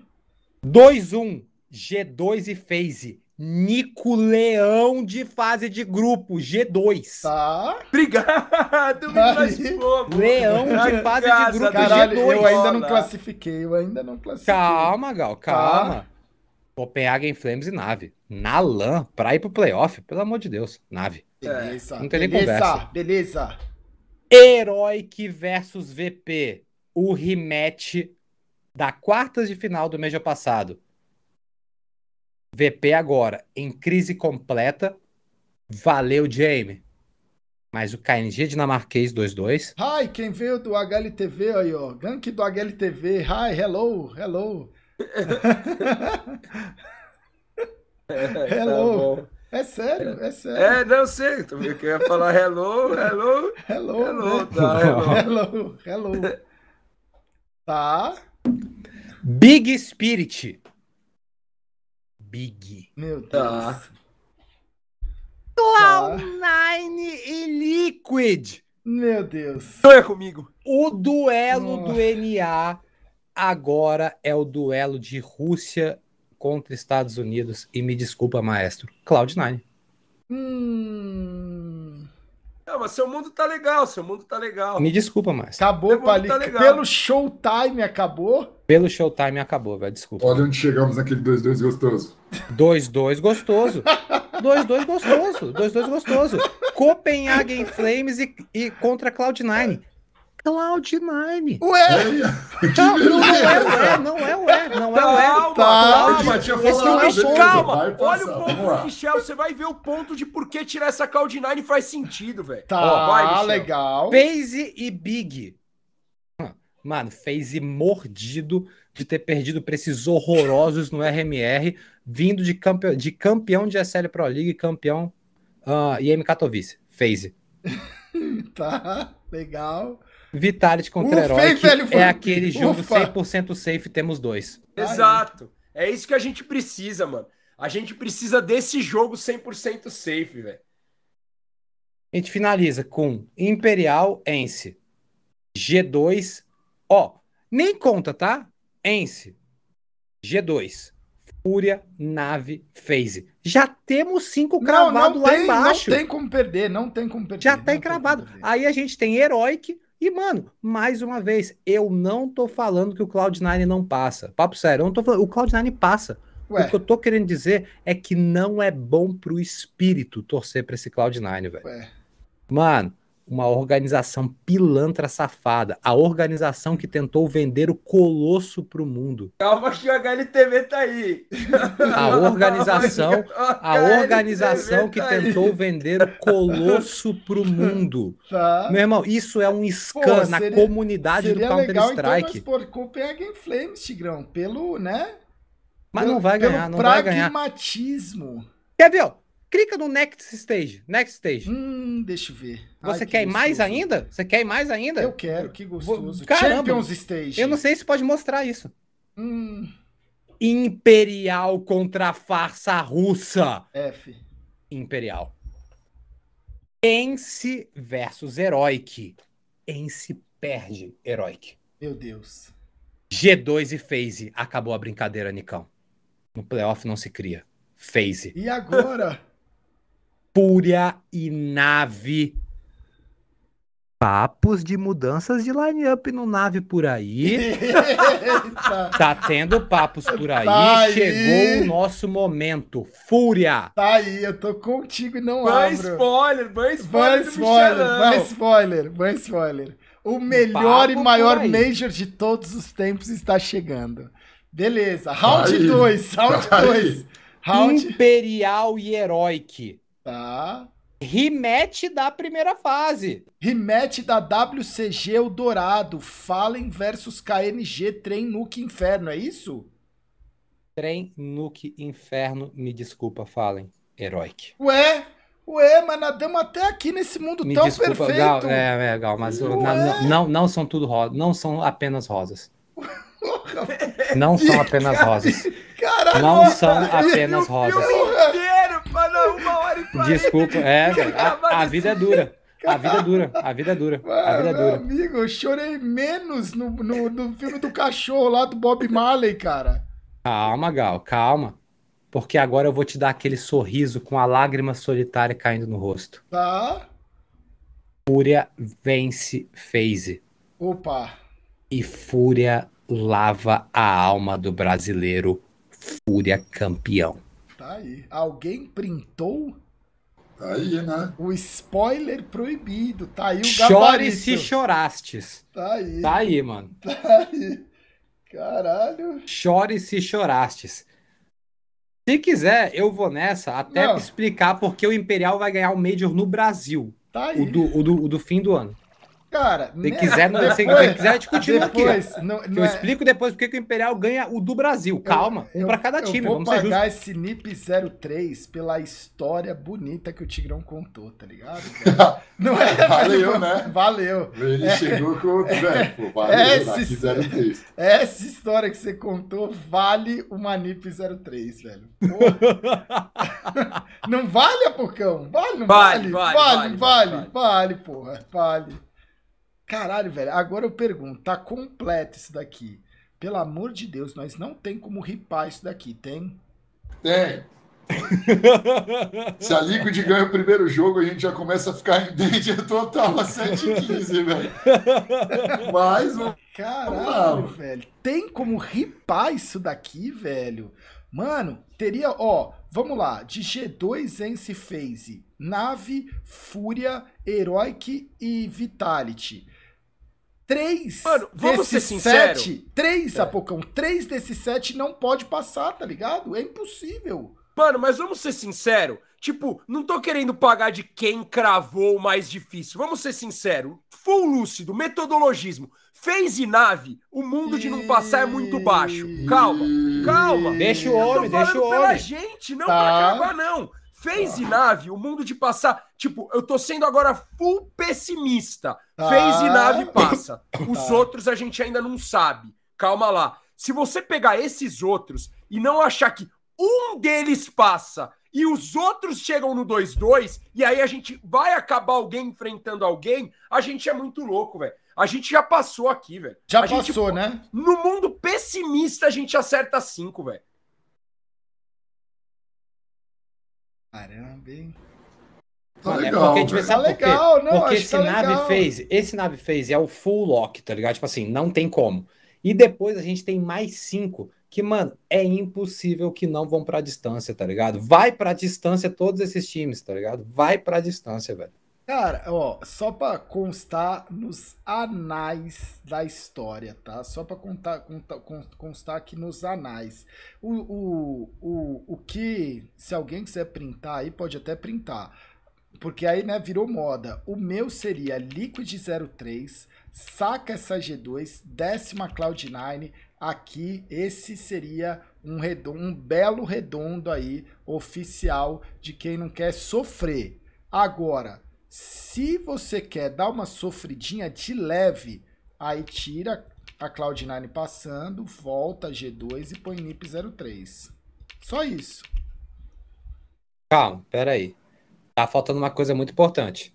2-1. G2 e FaZe. Nico Leão de fase de grupo. G2. Tá. Obrigado, me classificou. Leão de fase de grupo Caralho, G2. eu ainda não classifiquei. Eu ainda não classifiquei. Calma, Gal, calma. Copenhagen Flames e Nave. Na LAN, pra ir pro playoff, pelo amor de Deus. Nave. Beleza. Não tem nem beleza, conversa. beleza. Heroic versus VP. O rematch da quartas de final do mês passado. VP agora em crise completa. Valeu, Jamie. Mas o KNG dinamarquês 2-2. Hi, quem veio do HLTV aí, ó. Gank do HLTV. Hi, hello, hello. Hello. Tá. É sério, é sério. É, não sei. Tu viu que eu ia falar hello, hello. Hello, Hello, né? tá, hello. hello, hello. Tá. Big Spirit. Big. Meu Deus. Tá. Tá. Nine e Liquid. Meu Deus. Sonha comigo. O duelo Oh. do NA agora é o duelo de Rússia contra Estados Unidos. E me desculpa, maestro. Cloud9. Hum. Não, mas seu mundo tá legal, seu mundo tá legal. Me desculpa, maestro. Acabou, Pali. tá. Pelo Showtime acabou. Pelo Showtime acabou, velho. Desculpa. Olha onde chegamos naquele 2-2 gostoso. 2-2 gostoso. 2-2 gostoso. 2-2 gostoso. Copenhagen Flames e, e contra Cloud9. Cloud9. Ué, Não, não é o é, não é o é, não é o é. Calma, Tá. calma. é ponto. calma. vai Olha o ponto do. Michel, você vai ver o ponto de por que tirar essa Cloud9 faz sentido, velho. tá Ó, vai, legal. FaZe e Big. Mano, FaZe mordido de ter perdido pra esses horrorosos no RMR, vindo de, campe... de campeão de SL Pro League, campeão uh, IM Katowice. FaZe. Tá, legal. Vitality contra Ufa, Herói, velho? é aquele jogo Ufa. 100% safe, temos dois. Exato. É isso que a gente precisa, mano. A gente precisa desse jogo 100% safe, velho. A gente finaliza com Imperial, Ence. G2. Ó, nem conta, tá? Ence. G2. Fúria, Nave, FaZe. Já temos cinco cravados lá tem, embaixo. não tem como perder, não tem como perder. Já tá tem encravado. Aí a gente tem Heroic. E, mano, mais uma vez, eu não tô falando que o Cloud9 não passa. Papo sério, eu não tô falando. O Cloud9 passa. Ué, O que eu tô querendo dizer é que não é bom pro espírito torcer pra esse Cloud9, velho. Mano, uma organização pilantra safada. A organização que tentou vender o colosso pro mundo. Calma que o HLTV tá aí. A organização, a organização que tá aí. tentou vender o colosso pro mundo. Tá. Meu irmão, isso é um scan na seria- comunidade do Seria legal então nós Counter-Strike. por Copenhagen Flames, Tigrão, pelo, né? Mas pelo- não vai pelo ganhar, não vai ganhar. pragmatismo. Quer ver, ó? Clica no Next Stage. Next Stage. Hum, deixa eu ver. Você Ai, que quer ir mais ainda? Você quer ir mais ainda? Eu quero, que gostoso. Caramba. Champions Stage. Eu não sei se pode mostrar isso. Hum, Imperial contra a farsa russa. F. Imperial. Ence versus Heroic. Ence perde Heroic. Meu Deus. G2 e FaZe. Acabou a brincadeira, Nicão. No playoff não se cria. FaZe. E agora? Fúria e Nave. Papos de mudanças de line-up no Nave por aí. Eita. Tá tendo papos por aí. Tá aí. Chegou o nosso momento. Fúria. Tá aí, eu tô contigo e não Ban abro. spoiler, ban Ban spoiler do spoiler, ban spoiler, ban spoiler. O melhor Papo e maior. Major de todos os tempos está chegando. Beleza, round Aí. 2, round Tá aí. 2. Round. Imperial e Heroic. Tá. Rematch da primeira fase. Rematch da WCG Eldorado. Fallen versus KNG Trem Nuke Inferno, é isso? Trem, Nuke, Inferno. Me desculpa, falem. Heroic. Ué, ué, mas nadamos até aqui nesse mundo Me tão desculpa, perfeito. Gal, é, é, Gal, mas na- não, não, são tudo rosas. Não são apenas rosas. Não são apenas rosas. Caralho, Não são apenas rosas. filme inteiro, para uma e quarenta. Desculpa, é, A, a desse vida é dura. A vida é dura. A vida é dura. A vida é meu dura. amigo, eu chorei menos no, no, no filme do cachorro lá do Bob Marley, cara. Calma, Gal, calma. Porque agora eu vou te dar aquele sorriso com a lágrima solitária caindo no rosto. Tá? Fúria vence FaZe. Opa. E Fúria lava a alma do brasileiro. Fúria campeão. Tá aí. Alguém printou Tá aí, né? o spoiler proibido. Tá aí o Chore gabarito. se chorastes. Tá aí. Tá aí, mano. Tá aí. Caralho. Chore se chorastes. Se quiser, eu vou nessa até Não. explicar porque o Imperial vai ganhar o Major no Brasil. Tá aí. O do, o do, o do fim do ano. Cara, Se né, quiser, não, se depois- quiser, a gente continua aqui. depois, não, Que não eu é- explico depois porque que o Imperial ganha o do Brasil. Calma, um eu- pra cada time, Eu vou vamos pagar esse NIP 03 pela história bonita que o Tigrão contou, tá ligado? cara? Não é? Valeu, né? Valeu. Ele chegou com o velho, pô, valeu, É, se- 03. Essa história que você contou vale uma NIP 03, velho. Não vale, Apocão? Vale, não Vale, vale? vale, Vale, vale, vale, vale. vale, porra, vale. Caralho, velho, agora eu pergunto, tá completo isso daqui? Pelo amor de Deus, nós não tem como ripar isso daqui, tem? Tem. Se a Liquid ganha o primeiro jogo, a gente já começa a ficar em danger total a 7h15, velho. Mas o Caralho, velho. Tem como ripar isso daqui, velho? Mano, teria, ó, vamos lá, de G2 Ence Phase, Nave, Fúria, Heroic e Vitality. Três Mano, vamos desses ser sincero? sete, três, É. Apocão, três desses sete não pode passar, tá ligado? É impossível. Mano, mas vamos ser sincero. Tipo, não tô querendo pagar de quem cravou o mais difícil. Vamos ser sincero. Full lúcido, metodologismo. Fez e nave, o mundo de não passar é muito baixo. Calma, calma. Deixa o homem, deixa o homem. gente, não Tá. pra cagar, não. Fez e nave, o mundo de passar. Tipo, eu tô sendo agora full pessimista. Fez e nave passa. Os Tá. outros a gente ainda não sabe. Calma lá. Se você pegar esses outros e não achar que um deles passa e os outros chegam no 2-2, e aí a gente vai acabar alguém enfrentando alguém, a gente é muito louco, velho. A gente já passou aqui, velho. Já A gente- passou, né? No mundo pessimista, a gente acerta 5, velho. Caramba, hein? Tá Mano, é legal, porque, tipo, velho. sabe Tá por legal, não, Porque acho esse tá nave legal. fez, esse nave fez é o full lock, tá ligado? Tipo assim, não tem como. E depois a gente tem mais cinco que, mano, é impossível que não vão pra distância, tá ligado? Vai pra distância todos esses times, tá ligado? Vai pra distância, velho. Cara, ó, só pra constar nos anais da história, tá? Só pra contar, contar- con- constar aqui nos anais. O, o, o, o que, se alguém quiser printar aí, pode até printar. Porque aí, né, virou moda. O meu seria Liquid 03, saca essa G2, décima Cloud9. Aqui, esse seria um, redondo, um belo redondo aí, oficial, de quem não quer sofrer. Agora, se você quer dar uma sofridinha de leve, aí tira a Cloud9 passando, volta G2 e põe NIP 03. Só isso. Calma, pera aí. Tá faltando uma coisa muito importante.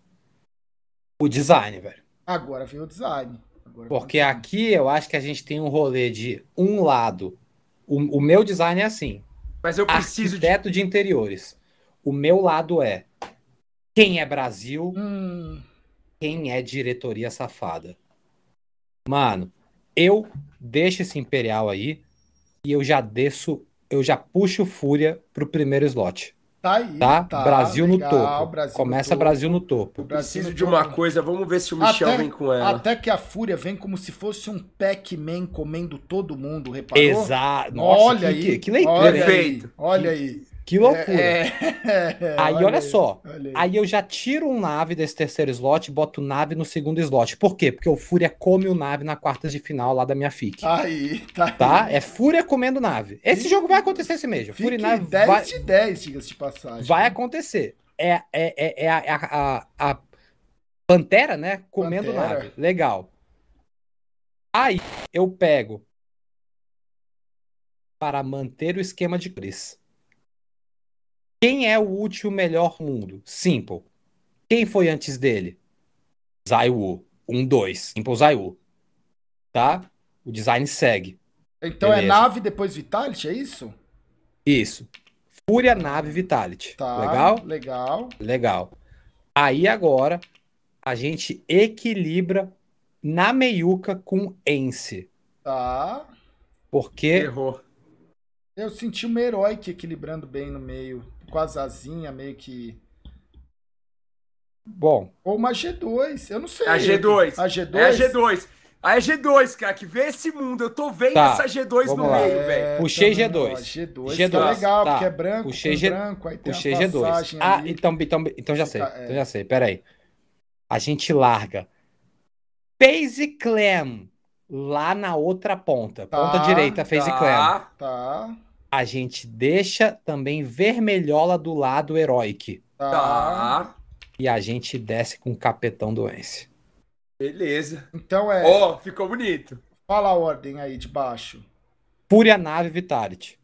O design, velho. Agora vem o design. Agora o Porque design. aqui eu acho que a gente tem um rolê de um lado. O, o meu design é assim: Mas eu preciso de. arquiteto de interiores. O meu lado é quem é Brasil, Hum, quem é diretoria safada. Mano, eu deixo esse Imperial aí e eu já desço, eu já puxo Fúria pro primeiro slot, tá aí. tá? tá, Brasil no legal, topo. Brasil no Começa topo. Brasil no topo. Brasil Preciso no de uma topo. coisa. Vamos ver se o Michel Até- vem com ela. Até que a Fúria vem como se fosse um Pac-Man comendo todo mundo, reparou? Exato. Nossa, olha que, aí. que, que leitura, olha aí, Perfeito. Olha aí. Que loucura. É, é, Aí olha só, olha aí. Aí eu já tiro um nave desse terceiro slot e boto nave no segundo slot. Por quê? Porque o Fúria come o nave na quartas de final lá da minha FIC. Aí, tá. Tá? É Fúria comendo nave. Esse Fique- jogo vai acontecer esse mês. Fúria e nave 10 vai, de 10, diga-se de passagem. vai acontecer. É, é, é, é a, a, a- a Pantera, né? Comendo Pantera. nave. Legal. Aí eu pego para manter o esquema de cores. Quem é o último melhor mundo? Simple. Quem foi antes dele? Zaiwu. 1, 2. Simple Zaiwu. Tá? O design segue. Então é Beleza. nave depois Vitality, é isso? Isso. Fúria, nave, Vitality. Tá. Legal? Legal. Legal. Aí agora a gente equilibra na meiuca com Ence. Tá. Porque Errou. Eu senti uma heróica equilibrando bem no meio. Com as asinhas, meio que. Bom, Ou uma G2, eu não sei. A G2. A G2? É a G2. A G2, cara, que vê esse mundo. Eu tô vendo Tá, essa G2 no lá. meio, É, velho. Puxei também, G2. ó, G2, G2, tá legal, tá. porque é branco, Puxei G- branco, aí tem puxei a G2. passagem Ah, ali. então, então, então já sei. Fica- é. Então já sei. Peraí. A gente larga Phase Clam lá na outra ponta. Tá, ponta direita, Phase Clam. Tá. Tá, A gente deixa também vermelhola do lado Heroic. tá. Tá. E a gente desce com o Capetão Doense. Beleza. Então é, Ó, ficou bonito. fala a ordem aí de baixo. Fúria Nave Vitality.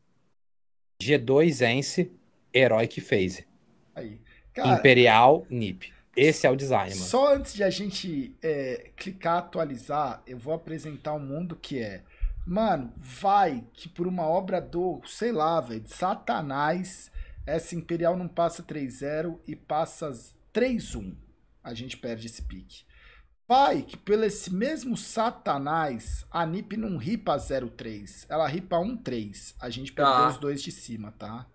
G2 Ence, Heroic Phase. Aí. Cara, Imperial NIP. Esse é o design, mano. Só antes de a gente é, clicar atualizar, eu vou apresentar um mundo que é. Mano, vai que por uma obra do, sei lá, velho, de Satanás, essa Imperial não passa 3-0 e passa 3-1. A gente perde esse pique. Vai que pelo esse mesmo Satanás, a NiP não ripa 0-3, ela ripa 1-3. A gente perdeu Tá. os dois de cima, tá?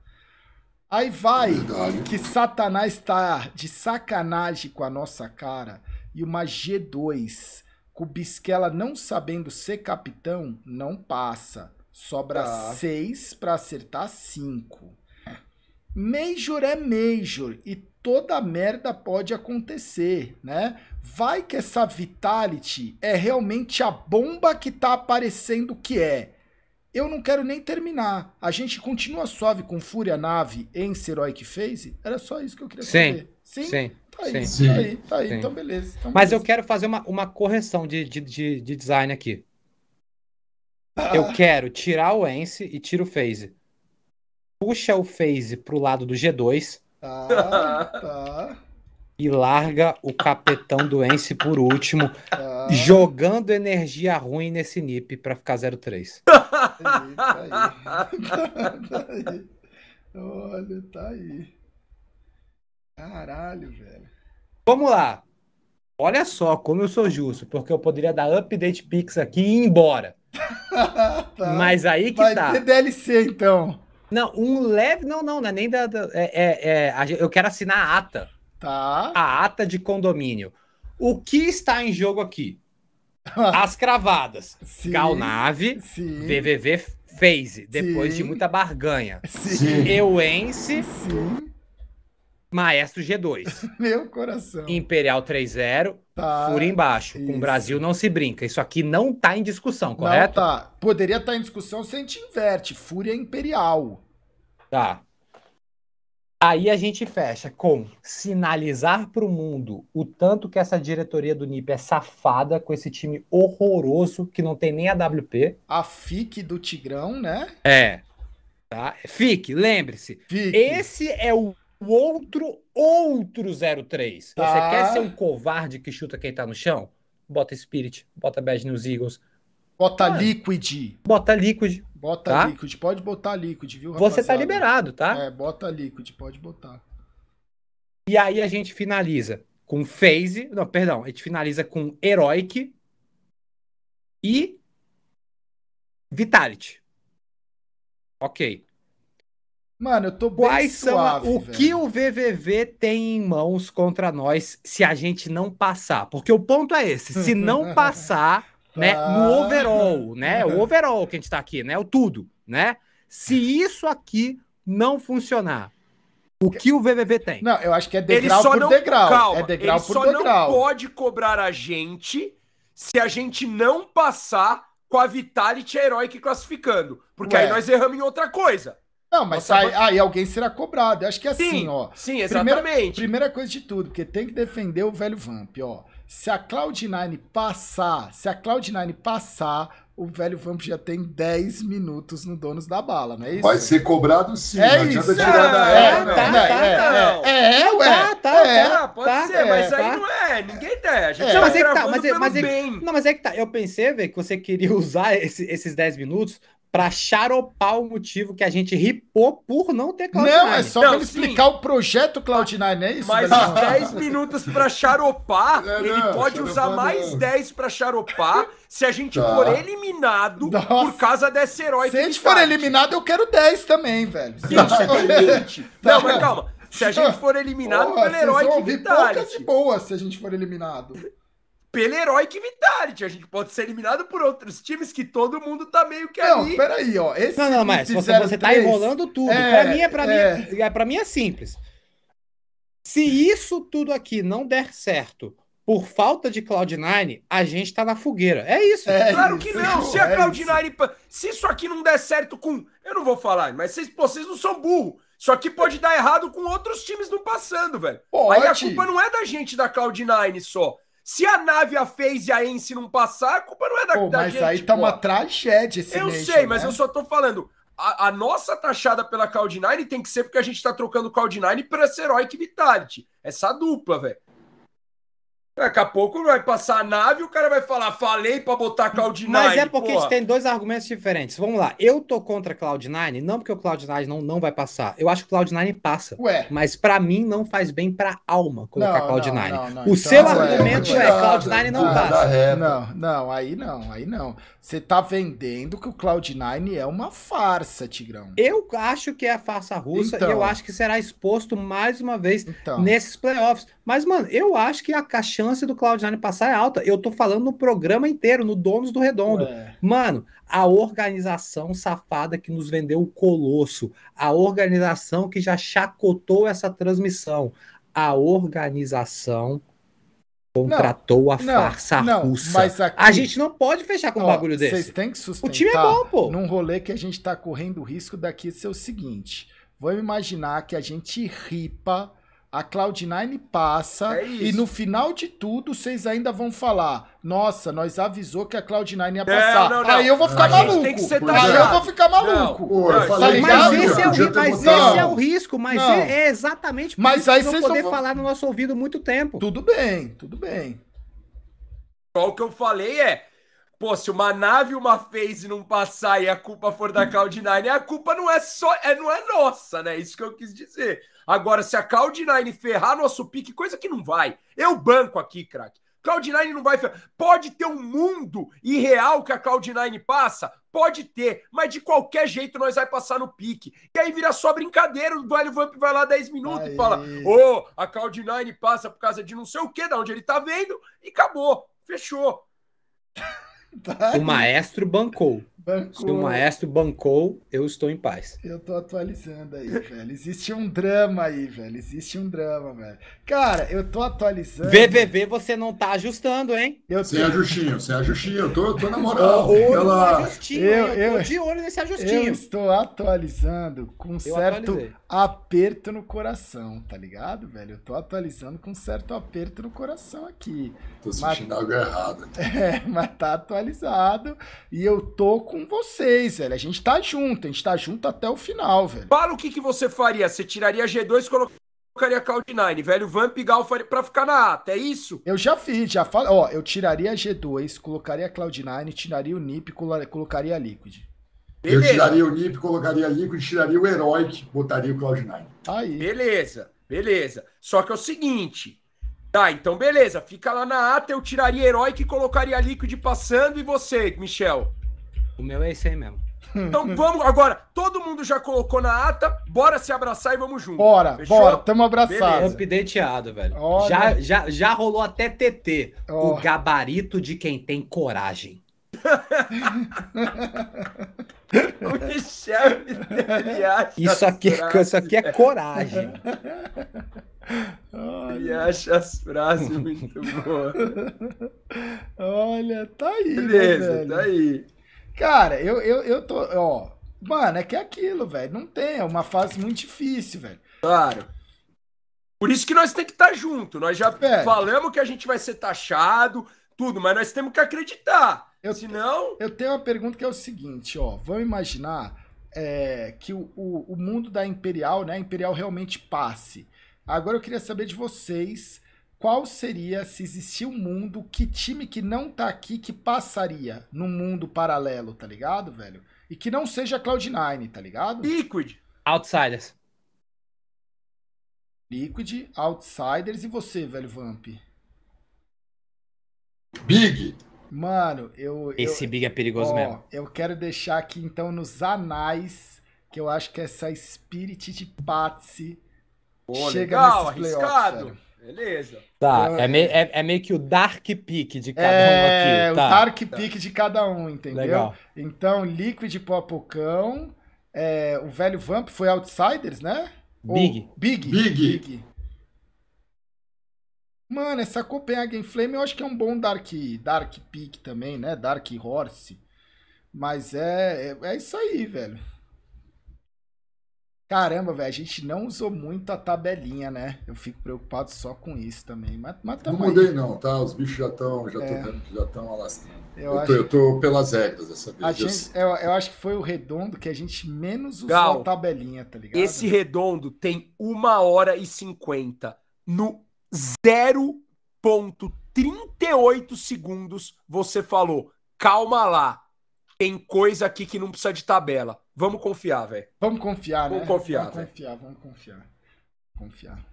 Aí vai Verdade. que Satanás tá de sacanagem com a nossa cara e uma G2 com o Bisquela não sabendo ser capitão não passa. Sobra Tá. 6 pra acertar 5. Major é Major e toda merda pode acontecer, né? Vai que essa Vitality é realmente a bomba que tá aparecendo que é. Eu não quero nem terminar. A gente continua suave com Fúria Nave em Heroic Phase? Era só isso que eu queria Sim, saber. Sim? Sim. Tá aí, sim. tá aí, tá aí. Sim. Então, beleza. Então, Mas eu beleza. quero fazer uma, uma correção de, de, de, de design aqui. Ah, Eu quero tirar o Ence e tiro o Phase. Puxa o Phase pro lado do G2 Tá, tá, e larga o Capetão do Ence por último, tá. jogando energia ruim nesse NIP pra ficar 0-3. Tá aí, tá aí. tá aí. Olha, tá aí. Caralho, velho. Vamos lá. Olha só como eu sou justo, porque eu poderia dar update Pix aqui e ir embora. Tá. Mas aí que Vai tá. ter DLC, então. Não, um leve. Não, não, não é nem da. da- é, é- é, eu quero assinar a ata. Tá. A ata de condomínio. O que está em jogo aqui? As cravadas. Sim, Calnave, Sim. VVV Phase, depois Sim. de muita barganha. Sim. Euense, Sim. Maestro G2. Meu coração. Imperial 3-0, Tá. Fúria embaixo. Com isso. o Brasil não se brinca. Isso aqui não tá em discussão, Não correto? tá. Poderia estar em discussão se a gente inverte. Fúria Imperial. Tá. Aí a gente fecha com sinalizar para o mundo o tanto que essa diretoria do NIP é safada com esse time horroroso que não tem nem a WP. A FIC do Tigrão, né? É. Tá? Fique, lembre-se. Esse é o outro, outro 03. Você Tá. quer ser um covarde que chuta quem tá no chão? Bota Spirit, bota Bad News Eagles, Bota. Liquid. bota Liquid. Bota Tá? Liquid. Pode botar Liquid, viu, Você tá rapaziada? liberado, tá? É, bota Liquid. Pode botar. E aí a gente finaliza com Phase, não, perdão, a gente finaliza com Heroic e Vitality. Ok. Mano, eu tô bem Quais são a- suave, o velho. que o VVV tem em mãos contra nós se a gente não passar? Porque o ponto é esse, se não passar, né, no overall, né, o overall que a gente tá aqui, né, o tudo, né? Se isso aqui não funcionar, o que o VVV tem? Não, eu acho que é degrau por não, degrau. calma, é degrau ele por só degrau. não pode cobrar a gente se a gente não passar com a Vitality Heroic classificando. Porque Ué. aí nós erramos em outra coisa. Não, mas aí, aí alguém será cobrado. Eu acho que é assim, Sim, ó. sim, Primeira- exatamente. Primeira coisa de tudo, porque tem que defender o velho Vamp, ó. Se a Cloud9 passar, se a Cloud9 passar, o velho Vamp já tem 10 minutos no Donos da Bala, não é isso? Vai ser cobrado sim. É não adianta isso. tirar da É, não. tá, não, é, tá, é, não. é, é, ué. Tá, tá, é. Ah, pode Tá, ser, mas é, aí tá. não é. Ninguém tem. A gente É. tá Não, mas é que tá, gravando mas é- mas é- bem. Não, mas é que tá. Eu pensei, velho, que você queria usar esse- esses 10 minutos pra charopar o motivo que a gente ripou por não ter Cloud9. Não, é só Não, pra ele sim. explicar o projeto Cloud9, não é isso? Mas velho os Vamp? 10 minutos pra charopar, É, ele não, pode usar não. mais 10 pra charopar se a gente Tá. for eliminado Nossa. por causa dessa herói Se a gente for eliminado, eu quero 10 também, velho. Sim, você tem 20. Não, mas calma. Se a gente for eliminado Porra, pelo vocês herói vão que ouvir poucas e Vitality. boas se a gente for eliminado. Pelo herói que Vitality. A gente pode ser eliminado por outros times que todo mundo tá meio que Não, ali. peraí, ó. Esse Não, não, mas você, 03, você tá enrolando tudo. É, pra mim é, pra é. mim, é, pra mim é simples. Se isso tudo aqui não der certo por falta de Cloud9, a gente tá na fogueira. É isso. É Claro isso, que não. Se é a isso. Cloud9. pa- Se isso aqui não der certo com. Eu não vou falar, mas vocês, pô, vocês não são burro. Isso aqui pode dar errado com outros times não passando, velho. Aí a Pode. culpa não é da gente da Cloud9 só. Se a nave, a FaZe e a Ence não passar, a culpa não é da, Pô, da mas gente. aí tá pô. uma tragédia esse Eu Nation, sei, mas né? eu só tô falando. A, a nossa taxada pela Cloud9 tem que ser porque a gente tá trocando Cloud9 pra essa Heroic Vitality. Essa dupla, velho. Daqui a pouco vai passar a nave e o cara vai falar, falei pra botar Cloud9. Mas é porque a porra. gente tem dois argumentos diferentes. Vamos lá. Eu tô contra Cloud9, não porque o Cloud9 não, não vai passar. Eu acho que o Cloud9 passa. Ué, Mas pra mim não faz bem pra alma colocar Não, Cloud9. não, não, não. O Então, seu é, argumento é, retirada, Cloud9 não passa. não, não, aí não, aí não. Você tá vendendo que o Cloud9 é uma farsa, Tigrão. Eu acho que é a farsa russa Então. e eu acho que será exposto mais uma vez Então, nesses playoffs. Mas, mano, eu acho que a, a chance do Cloud9 passar é alta. Eu tô falando no programa inteiro, no Donos do Redondo. ué, Mano, a organização safada que nos vendeu o Colosso, a organização que já chacotou essa transmissão, a organização contratou a não, farsa não, russa. mas aqui- A gente não pode fechar com um ó, bagulho Vocês desse. têm que O sustentar time é bom, pô. num rolê que a gente tá correndo o risco daqui ser o seguinte. Vamos imaginar que a gente ripa, a Cloud9 passa É e no final de tudo vocês ainda vão falar: Nossa, nós avisou que a Cloud9 ia passar. não, não. Aí eu vou ficar gente maluco. tem que ser Aí eu vou ficar maluco. Pô, Não, falei tá Mas esse, é o, mas esse é o risco, mas Não. é, é exatamente por Mas isso aí que vou poder vão- falar no nosso ouvido muito tempo. Tudo bem, tudo bem. Só o que eu falei é, pô, se uma nave uma phase não passar e a culpa for da Cloud9, a culpa não é só, é, não é nossa, né? Isso que eu quis dizer. Agora, se a Cloud9 ferrar nosso pique, coisa que não vai. Eu banco aqui, craque. Cloud9 não vai ferrar. Pode ter um mundo irreal que a Cloud9 passa? Pode ter, mas de qualquer jeito nós vai passar no pique. E aí vira só brincadeira, o Velho Vamp vai lá 10 minutos Aí. e fala: Ô, a Cloud9 passa por causa de não sei o que, da onde ele tá vendo, e acabou. Fechou. Tá O maestro bancou. Se o maestro bancou, eu estou em paz. Eu tô atualizando aí, velho. Existe um drama aí, velho. Existe um drama, velho. Cara, eu tô atualizando. VVV você não tá ajustando, hein? Eu Sem tô... ajustinho, sem ajustinho. Eu tô, tô na moral. Olho Ela... Eu- hein? eu, tô eu- de olho nesse Eu ajustinho. estou atualizando com um certo atualizei. aperto no coração, tá ligado, velho? Eu tô atualizando com um certo aperto no coração aqui. Tô sentindo algo errado. É, mas tá atualizado e eu tô com vocês, velho. A gente tá junto, a gente tá junto até o final, velho. Fala o que, que você faria. Você tiraria G2 e colocaria Cloud9, velho. Vamp e Gal faria pra ficar na ata, é isso? Eu já fiz, já falo. Ó, eu tiraria a G2, colocaria a Cloud9, tiraria o NiP e colo- colocaria a Liquid. Eu Beleza, tiraria o NiP, colocaria Liquid, tiraria o Heroic, botaria o Cloud9. Aí. beleza, beleza. Só que é o seguinte. Tá, então beleza. Fica lá na ata, eu tiraria Herói e colocaria Liquid passando. E você, Michel? O meu é esse aí mesmo. Então vamos agora. Todo mundo já colocou na ata. Bora se abraçar e vamos junto. Bora, Fechou? bora, tamo abraçados. Updateado, velho. Olha. Já, já, já rolou até TT. Ó. O gabarito de quem tem coragem. O Michel, ele acha Isso aqui, isso aqui é coragem. Ele acha as frases muito boas. Olha, tá aí, né, Beleza, velho? tá aí. Cara, eu, eu, eu tô, ó. Mano, é que é aquilo, velho. Não tem, é uma fase muito difícil, velho. Claro. Por isso que nós temos que estar junto. Nós já Velho. falamos que a gente vai ser taxado, tudo, mas nós temos que acreditar. Eu- Senão, Eu tenho uma pergunta que é o seguinte, ó. Vamos imaginar é, que o, o, o mundo da Imperial, né? A Imperial realmente passe. Agora eu queria saber de vocês qual seria, se existir um mundo, que time que não tá aqui que passaria num mundo paralelo, tá ligado, velho? E que não seja Cloud9, tá ligado? Liquid. Outsiders. Liquid, Outsiders e você, velho Vamp. Big, Mano, eu. eu- Esse Big é perigoso Ó, mesmo. Eu quero deixar aqui então nos anais que eu acho que essa Spirit de Patsy Pô, chega legal, nesses playoffs, arriscado. velho. Beleza. Tá, eu- é, meio, é, é meio que o Dark Pick de cada É, um aqui. o Tá. Dark Pick de cada um, entendeu? Legal. Então, Liquid Popocão, é, o velho Vamp foi Outsiders, né? Ou- Big. Big. Big. Mano, essa Copenhagen Flame eu acho que é um bom Dark, Dark Pick também, né? Dark Horse. Mas é, é, é isso aí, velho. Caramba, velho, a gente não usou muito a tabelinha, né? Eu fico preocupado só com isso também. Mas, mas não tamo aí. mudei não, tá? Os bichos já estão já tô É. vendo que já estão alastrando. Eu Eu, acho- tô, eu tô pelas regras dessa vez. A eu gente, eu, eu acho que foi o redondo que a gente menos usou Gal, a tabelinha, tá ligado? Esse redondo tem uma hora e 50. No 0,38 segundos, você falou: calma lá. Tem coisa aqui que não precisa de tabela. Vamos confiar, velho. Vamos confiar, né? Vamos confiar, Vamos velho. confiar, vamos confiar. Confiar.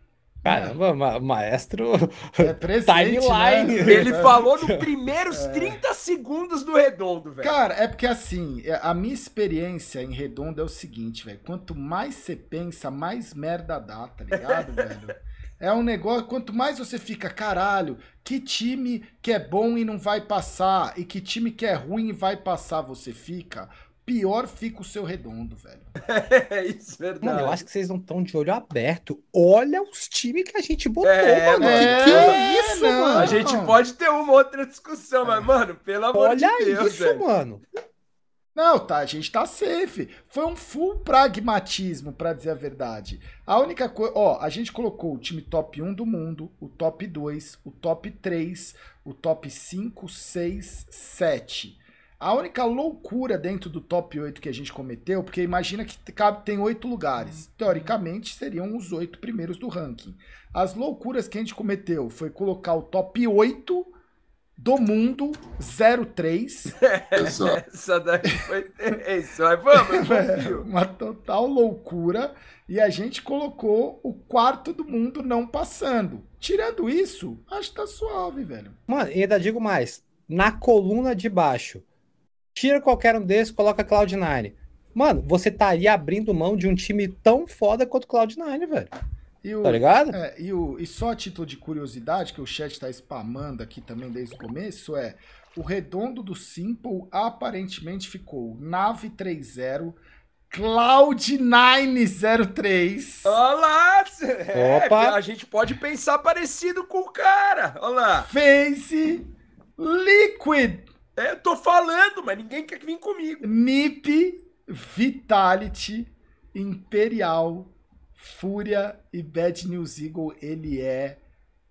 Caramba, ma- maestro. É presente, Timeline. né? Ele falou nos primeiros É. 30 segundos do redondo, velho. Cara, é porque assim, é- a minha experiência em redondo é o seguinte, velho. Quanto mais você pensa, mais merda dá, tá ligado, velho? É um negócio, quanto mais você fica, caralho, que time que é bom e não vai passar, e que time que é ruim e vai passar você fica, pior fica o seu redondo, velho. É isso, verdade. Mano, eu acho que vocês não estão de olho aberto. Olha os times que a gente botou, É, mano. mano. Que, que é isso, não. mano? A gente pode ter uma outra discussão, mas, mano, pelo amor Olha de Deus, isso, velho. mano. Não, tá, a gente tá safe. Foi um full pragmatismo, pra dizer a verdade. A única coisa, ó, a gente colocou o time top 1 do mundo, o top 2, o top 3, o top 5, 6, 7. A única loucura dentro do top 8 que a gente cometeu, porque imagina que cabe- tem oito lugares. Teoricamente, seriam os oito primeiros do ranking. As loucuras que a gente cometeu foi colocar o top 8 do mundo 03 Exato. Essa daí foi isso. Mas vamos, confio. uma total loucura. E a gente colocou o quarto do mundo não passando. Tirando isso, acho que tá suave, velho. Mano, e ainda digo mais. Na coluna de baixo, tira qualquer um desses, coloca Cloud9. Mano, você estaria abrindo mão de um time tão foda quanto o Cloud9, velho. E, o, Tá ligado? é, e, o, e só a título de curiosidade, que o chat tá spamando aqui também desde o começo, é O redondo do Simple aparentemente ficou Nave 30, Cloud903. Olá! É, Opa. a gente pode pensar parecido com o cara. Olha lá. Phase Liquid É, eu tô falando, mas ninguém quer vir comigo. Nip Vitality Imperial Fúria e Bad News Eagle. Ele é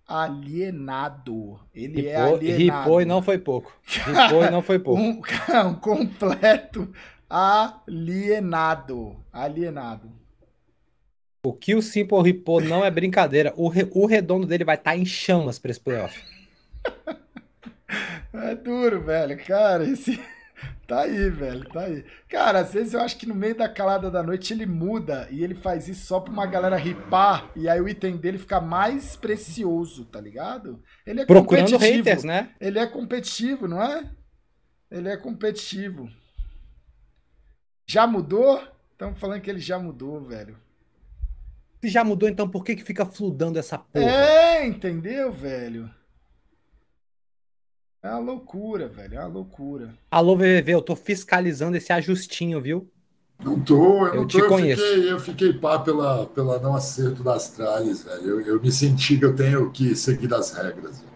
alienado. Ele é Ripou, alienado. ripou e não foi pouco. Ripou e não foi pouco. Um, um completo alienado. Alienado. O que o Simple ripou não é brincadeira. O, re- o redondo dele vai estar em chamas pra esse playoff. É duro, velho. Cara, esse. Tá aí, velho. Tá aí. Cara, às vezes eu acho que no meio da calada da noite ele muda e ele faz isso só pra uma galera ripar e aí o item dele fica mais precioso, tá ligado? Ele é Procurando competitivo. haters, né? Ele é competitivo, não é? Ele é competitivo. Já mudou? Estamos falando que ele já mudou, velho. Se já mudou, então por que, que fica fludando essa porra? É, entendeu, velho? É uma loucura, velho. É uma loucura. Alô, VVV, eu tô fiscalizando esse ajustinho, viu? Não tô, eu, Eu não te tô, eu conheço. fiquei, eu fiquei pá pela, pela não acerto das tralhas, velho. Eu, eu me senti que eu tenho que seguir as regras. velho.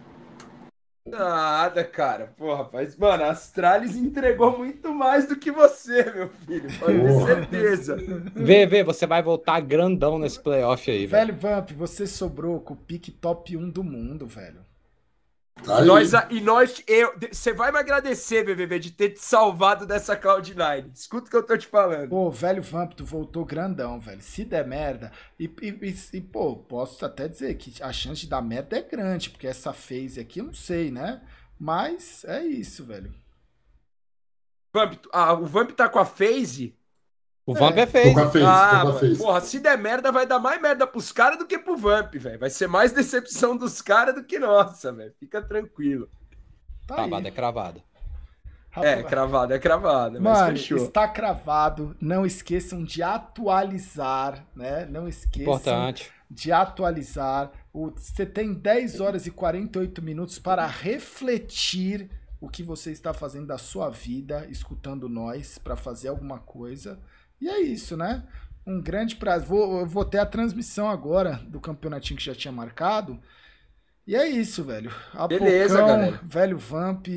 Nada, cara. Pô, rapaz, mano, a Astralis entregou muito mais do que você, meu filho. Pode ter Porra. certeza. VV, você vai voltar grandão nesse playoff aí, velho. Velho Vamp, você sobrou com o pique top 1 do mundo, velho. Tá. Nós, e nós, eu, você vai me agradecer, BBB, de ter te salvado dessa Cloud9. Escuta o que eu tô te falando. Pô, velho Vamp, tu voltou grandão, velho. Se der merda. E, e, e- e, pô, posso até dizer que a chance de dar merda é grande, porque essa phase aqui eu não sei, né? Mas é isso, velho. Vamp, ah, o Vamp tá com a phase? O Vamp é a face, ah, porra, se der merda, vai dar mais merda pros caras do que pro Vamp, velho. Vai ser mais decepção dos caras do que nossa, velho. Fica tranquilo. Tá Cravada é cravada. É, cravada, é cravada, mas Mano, fechou. está cravado. Não esqueçam de atualizar, né? Não esqueçam Importante. de atualizar. O- Você tem 10 horas e 48 minutos para refletir o que você está fazendo da sua vida, escutando nós, para fazer alguma coisa. E é isso, né? Um grande prazer. Vou, eu vou ter a transmissão agora do campeonatinho que já tinha marcado. E é isso, velho. Beleza, galera. velho Vamp,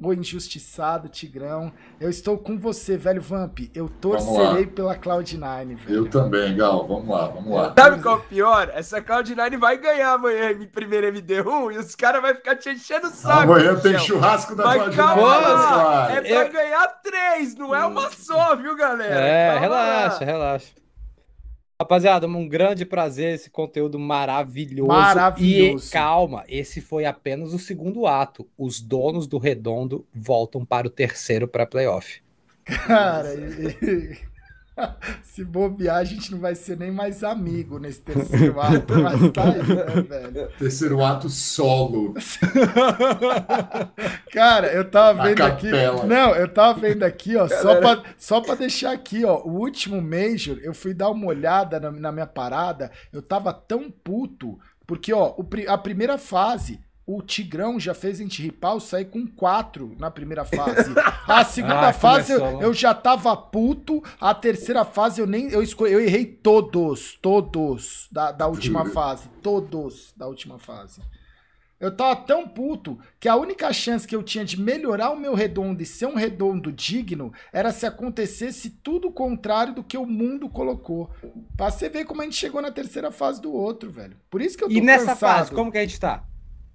o injustiçado Tigrão. Eu estou com você, velho Vamp. Eu torcerei pela Cloud9, velho. Eu também, Gal. Vamos lá, vamos lá. Sabe qual é o pior? Essa Cloud9 vai ganhar amanhã em primeiro MD1 e os caras vão ficar te enchendo o saco. Amanhã tem churrasco da Mas Cláudia calma Naves, lá, claro. é pra Eu- ganhar três, não é uma só, viu, galera? É, Calma relaxa, lá. relaxa. Rapaziada, um grande prazer esse conteúdo maravilhoso. Maravilhoso. E calma, esse foi apenas o segundo ato. Os donos do Redondo voltam para o terceiro para playoff. Cara, se bobear, a gente não vai ser nem mais amigo nesse terceiro ato, mas tá aí, né, velho? Terceiro ato solo. Cara, eu tava vendo aqui. Não, eu tava vendo aqui, ó, só pra, só pra deixar aqui, ó, o último Major, eu fui dar uma olhada na, na minha parada, eu tava tão puto, porque, ó, o a primeira fase. O Tigrão já fez a gente ripar, eu saí com 4 na primeira fase. A segunda Ah, fase eu, né? eu já tava puto. A terceira fase eu nem. Eu, escolhi, eu errei todos. Todos da, da última fase. Todos da última fase. Eu tava tão puto que a única chance que eu tinha de melhorar o meu redondo e ser um redondo digno era se acontecesse tudo o contrário do que o mundo colocou. Pra você ver como a gente chegou na terceira fase do outro, velho. Por isso que eu tô E nessa cansado. fase, como que a gente tá?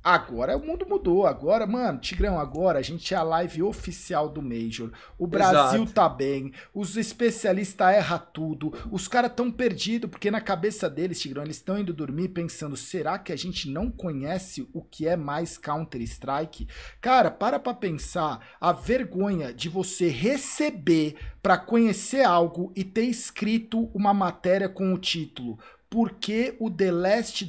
Agora o mundo mudou. Agora, mano, Tigrão, agora a gente é a live oficial do Major. O Brasil Exato. tá bem. Os especialistas erram tudo. Os caras tão perdidos, porque na cabeça deles, Tigrão, eles estão indo dormir pensando: será que a gente não conhece o que é mais Counter-Strike? Cara, para pra pensar a vergonha de você receber pra conhecer algo e ter escrito uma matéria com o título. Por que o The Last